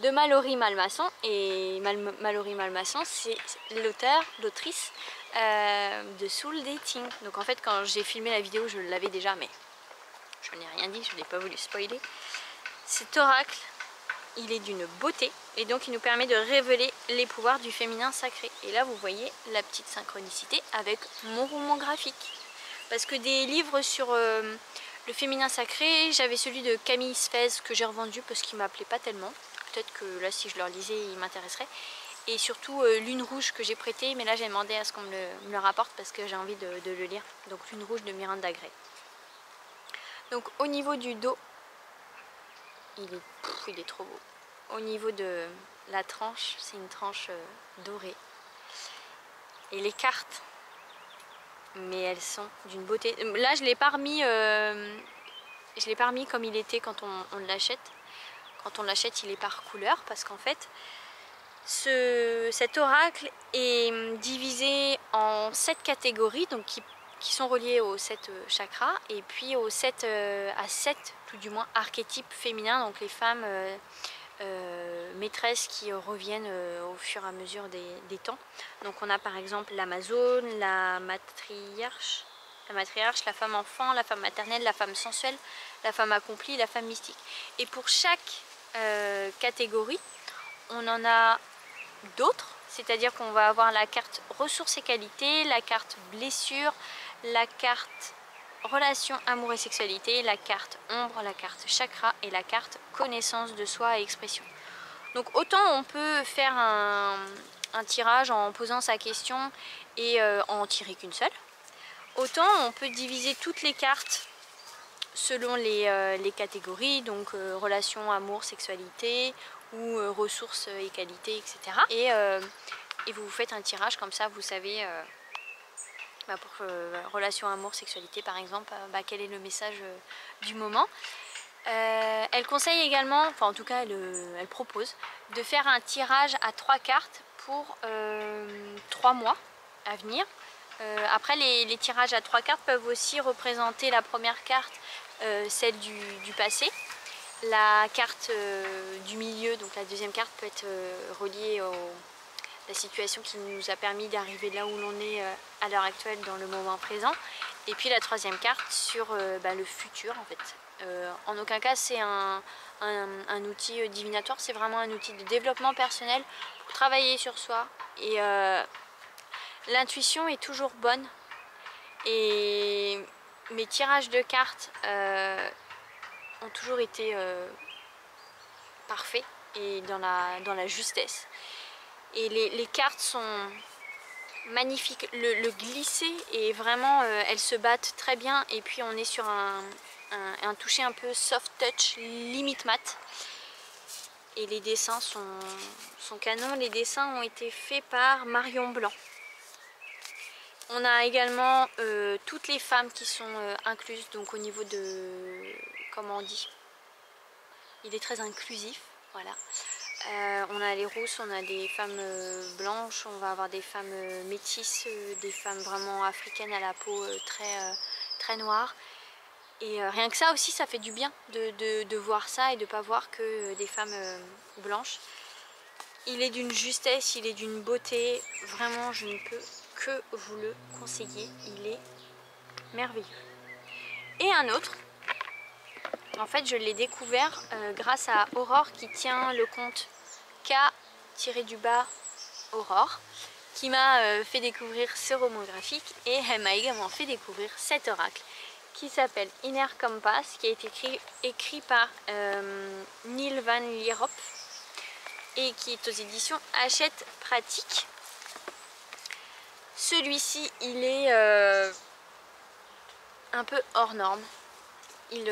de Mallory Malmasson et Mallory Malmasson c'est l'auteur, l'autrice euh, de Soul Dating. Donc en fait quand j'ai filmé la vidéo je l'avais déjà mais je n'ai rien dit, je n'ai pas voulu spoiler. Cet oracle il est d'une beauté et donc il nous permet de révéler les pouvoirs du féminin sacré. Et là vous voyez la petite synchronicité avec mon roman graphique. Parce que des livres sur euh, le féminin sacré, j'avais celui de Camille Sfez que j'ai revendu parce qu'il m'appelait pas tellement. Peut-être que là si je leur lisais il m'intéresserait. Et surtout euh, Lune Rouge que j'ai prêté mais là j'ai demandé à ce qu'on me, le rapporte parce que j'ai envie de, le lire. Donc Lune Rouge de Miranda Gray. Donc au niveau du dos il est, il est trop beau. Au niveau de la tranche c'est une tranche euh, dorée. Et les cartes mais elles sont d'une beauté. Là je l'ai pas remis euh, je l'ai pas remis comme il était quand on l'achète. Quand on l'achète, il est par couleur parce qu'en fait, cet oracle est divisé en sept catégories donc qui, sont reliées aux sept euh, chakras et puis aux sept, euh, à sept tout du moins archétypes féminins, donc les femmes maîtresses qui reviennent au fur et à mesure des, temps. Donc on a par exemple l'Amazone, la matriarche, la matriarche, la femme enfant, la femme maternelle, la femme sensuelle, la femme accomplie, la femme mystique. Et pour chaque euh, catégories. On en a d'autres, c'est-à-dire qu'on va avoir la carte ressources et qualités, la carte blessure, la carte relation, amour et sexualité, la carte ombre, la carte chakra et la carte connaissance de soi et expression. Donc autant on peut faire un, tirage en posant sa question et euh, en tirer qu'une seule, autant on peut diviser toutes les cartes selon les, euh, catégories, donc euh, relations, amour, sexualité ou euh, ressources et qualités, etc. Et, et, vous vous faites un tirage comme ça, vous savez, bah, pour relations, amour, sexualité par exemple, bah, quel est le message du moment. Euh, elle conseille également, enfin en tout cas elle, euh, propose, de faire un tirage à trois cartes pour trois mois à venir. après les, tirages à trois cartes peuvent aussi représenter la première carte, celle du, passé. La carte du milieu, donc la deuxième carte peut être reliée au, la situation qui nous a permis d'arriver là où l'on est euh, à l'heure actuelle dans le moment présent. Et puis la troisième carte sur euh, bah, le futur en fait. Euh, en aucun cas c'est un, outil divinatoire, c'est vraiment un outil de développement personnel pour travailler sur soi. Et l'intuition est toujours bonne. Et mes tirages de cartes ont toujours été parfaits et dans la, dans la justesse et les, cartes sont magnifiques. Le, glisser est vraiment, euh, elles se battent très bien et puis on est sur un, toucher un peu soft touch, limite mat. Et les dessins sont, sont canons. Les dessins ont été faits par Marion Blanc. On a également euh, toutes les femmes qui sont euh, incluses, donc au niveau de, comment on dit, il est très inclusif, voilà. Euh, on a les rousses, on a des femmes euh, blanches, on va avoir des femmes euh, métisses, des femmes vraiment africaines à la peau très, très noire. Et rien que ça aussi, ça fait du bien de, voir ça et de ne pas voir que des femmes blanches. Il est d'une justesse, il est d'une beauté. Vraiment, je ne peux que vous le conseiller. Il est merveilleux. Et un autre, en fait, je l'ai découvert grâce à Aurore qui tient le compte K-du-bas Aurore qui m'a euh, fait découvrir ce roman graphique et elle m'a également fait découvrir cet oracle qui s'appelle Inner Compass qui a été écrit, écrit par euh, Neil Van Lierop et qui est aux éditions Hachette Pratique. Celui-ci il est euh, un peu hors norme. Il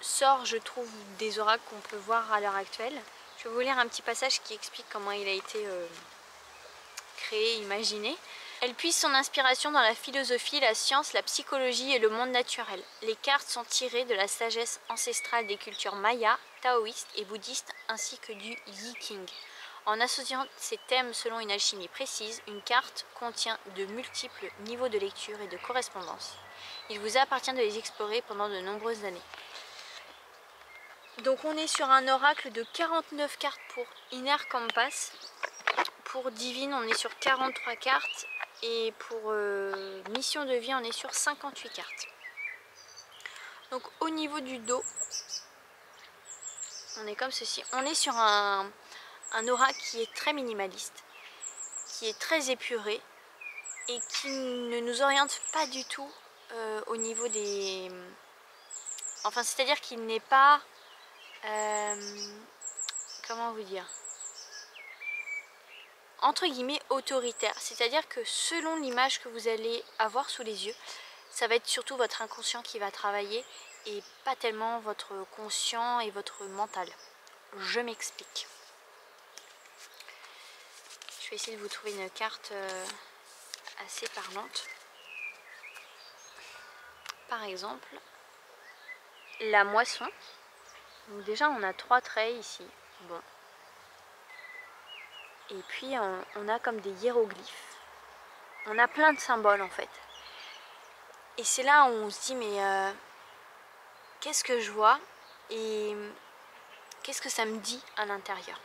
sort je trouve des oracles qu'on peut voir à l'heure actuelle. Je vais vous lire un petit passage qui explique comment il a été euh, créé, imaginé. Elle puise son inspiration dans la philosophie, la science, la psychologie et le monde naturel. Les cartes sont tirées de la sagesse ancestrale des cultures mayas, taoïstes et bouddhistes ainsi que du Yi En associant ces thèmes selon une alchimie précise, une carte contient de multiples niveaux de lecture et de correspondance. Il vous appartient de les explorer pendant de nombreuses années. Donc on est sur un oracle de 49 cartes pour Inner Compass. Pour Divine, on est sur 43 cartes. Et pour euh, Mission de vie, on est sur 58 cartes. Donc au niveau du dos, on est comme ceci. On est sur un, oracle qui est très minimaliste, qui est très épuré et qui ne nous oriente pas du tout euh, au niveau des... Enfin, c'est-à-dire qu'il n'est pas euh, comment vous dire entre guillemets autoritaire. C'est-à-dire que selon l'image que vous allez avoir sous les yeux, ça va être surtout votre inconscient qui va travailler et pas tellement votre conscient et votre mental. Je m'explique. Je vais essayer de vous trouver une carte euh, assez parlante. Par exemple, la moisson. Déjà on a trois traits ici. Bon. Et puis on, a comme des hiéroglyphes. On a plein de symboles en fait. Et c'est là où on se dit mais euh, qu'est-ce que je vois et qu'est-ce que ça me dit à l'intérieur?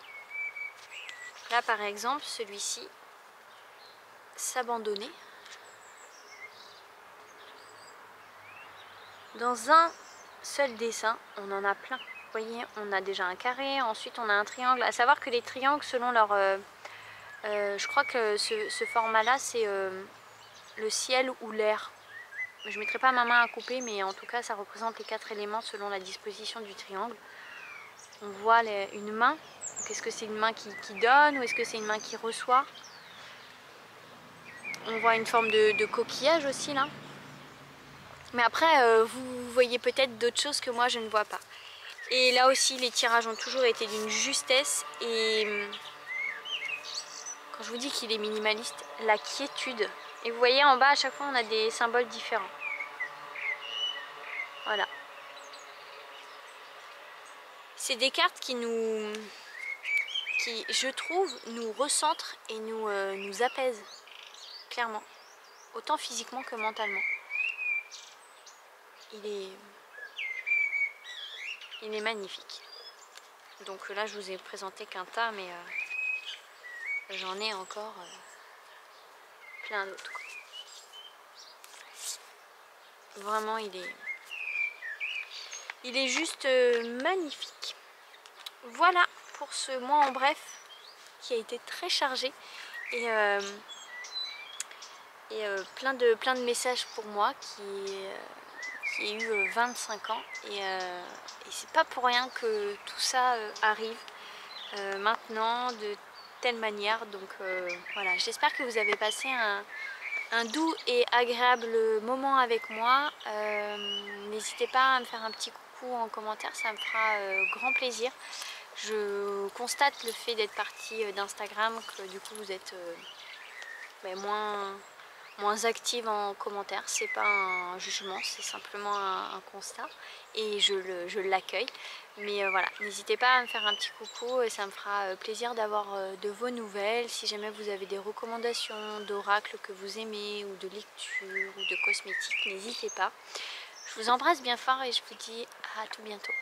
Là par exemple celui-ci, s'abandonner. Dans un seul dessin, on en a plein. Vous voyez, on a déjà un carré, ensuite on a un triangle. À savoir que les triangles, selon leur... Euh, euh, je crois que ce, format-là, c'est euh, le ciel ou l'air. Je ne mettrai pas ma main à couper, mais en tout cas, ça représente les quatre éléments selon la disposition du triangle. On voit une main. Est-ce que c'est une main qui, donne ou est-ce que c'est une main qui reçoit? On voit une forme de, de coquillage aussi, là. Mais après, vous voyez peut-être d'autres choses que moi, je ne vois pas. Et là aussi, les tirages ont toujours été d'une justesse. Et hum, quand je vous dis qu'il est minimaliste, la quiétude. Et vous voyez, en bas, à chaque fois, on a des symboles différents. Voilà. C'est des cartes qui nous, qui je trouve, nous recentrent et nous, euh, nous apaisent, clairement. Autant physiquement que mentalement. Il est, il est magnifique. Donc là, je vous ai présenté qu'un tas, mais euh, j'en ai encore euh, plein d'autres. Vraiment, il est, il est juste euh, magnifique. Voilà pour ce mois en bref qui a été très chargé et, et plein, de, plein de messages pour moi qui, qui ai eu 25 ans et et c'est pas pour rien que tout ça euh, arrive euh, maintenant de telle manière. Donc euh, voilà, j'espère que vous avez passé un, doux et agréable moment avec moi. N'hésitez pas à me faire un petit coucou en commentaire, ça me fera grand plaisir. Je constate le fait d'être partie d'Instagram, que du coup vous êtes ben, moins, moins active en commentaire. C'est pas un jugement, c'est simplement un, constat et je l'accueille. Mais euh, voilà, n'hésitez pas à me faire un petit coucou et ça me fera euh, plaisir d'avoir euh, de vos nouvelles. Si jamais vous avez des recommandations d'oracles que vous aimez ou de lecture ou de cosmétiques, n'hésitez pas. Je vous embrasse bien fort et je vous dis à tout bientôt.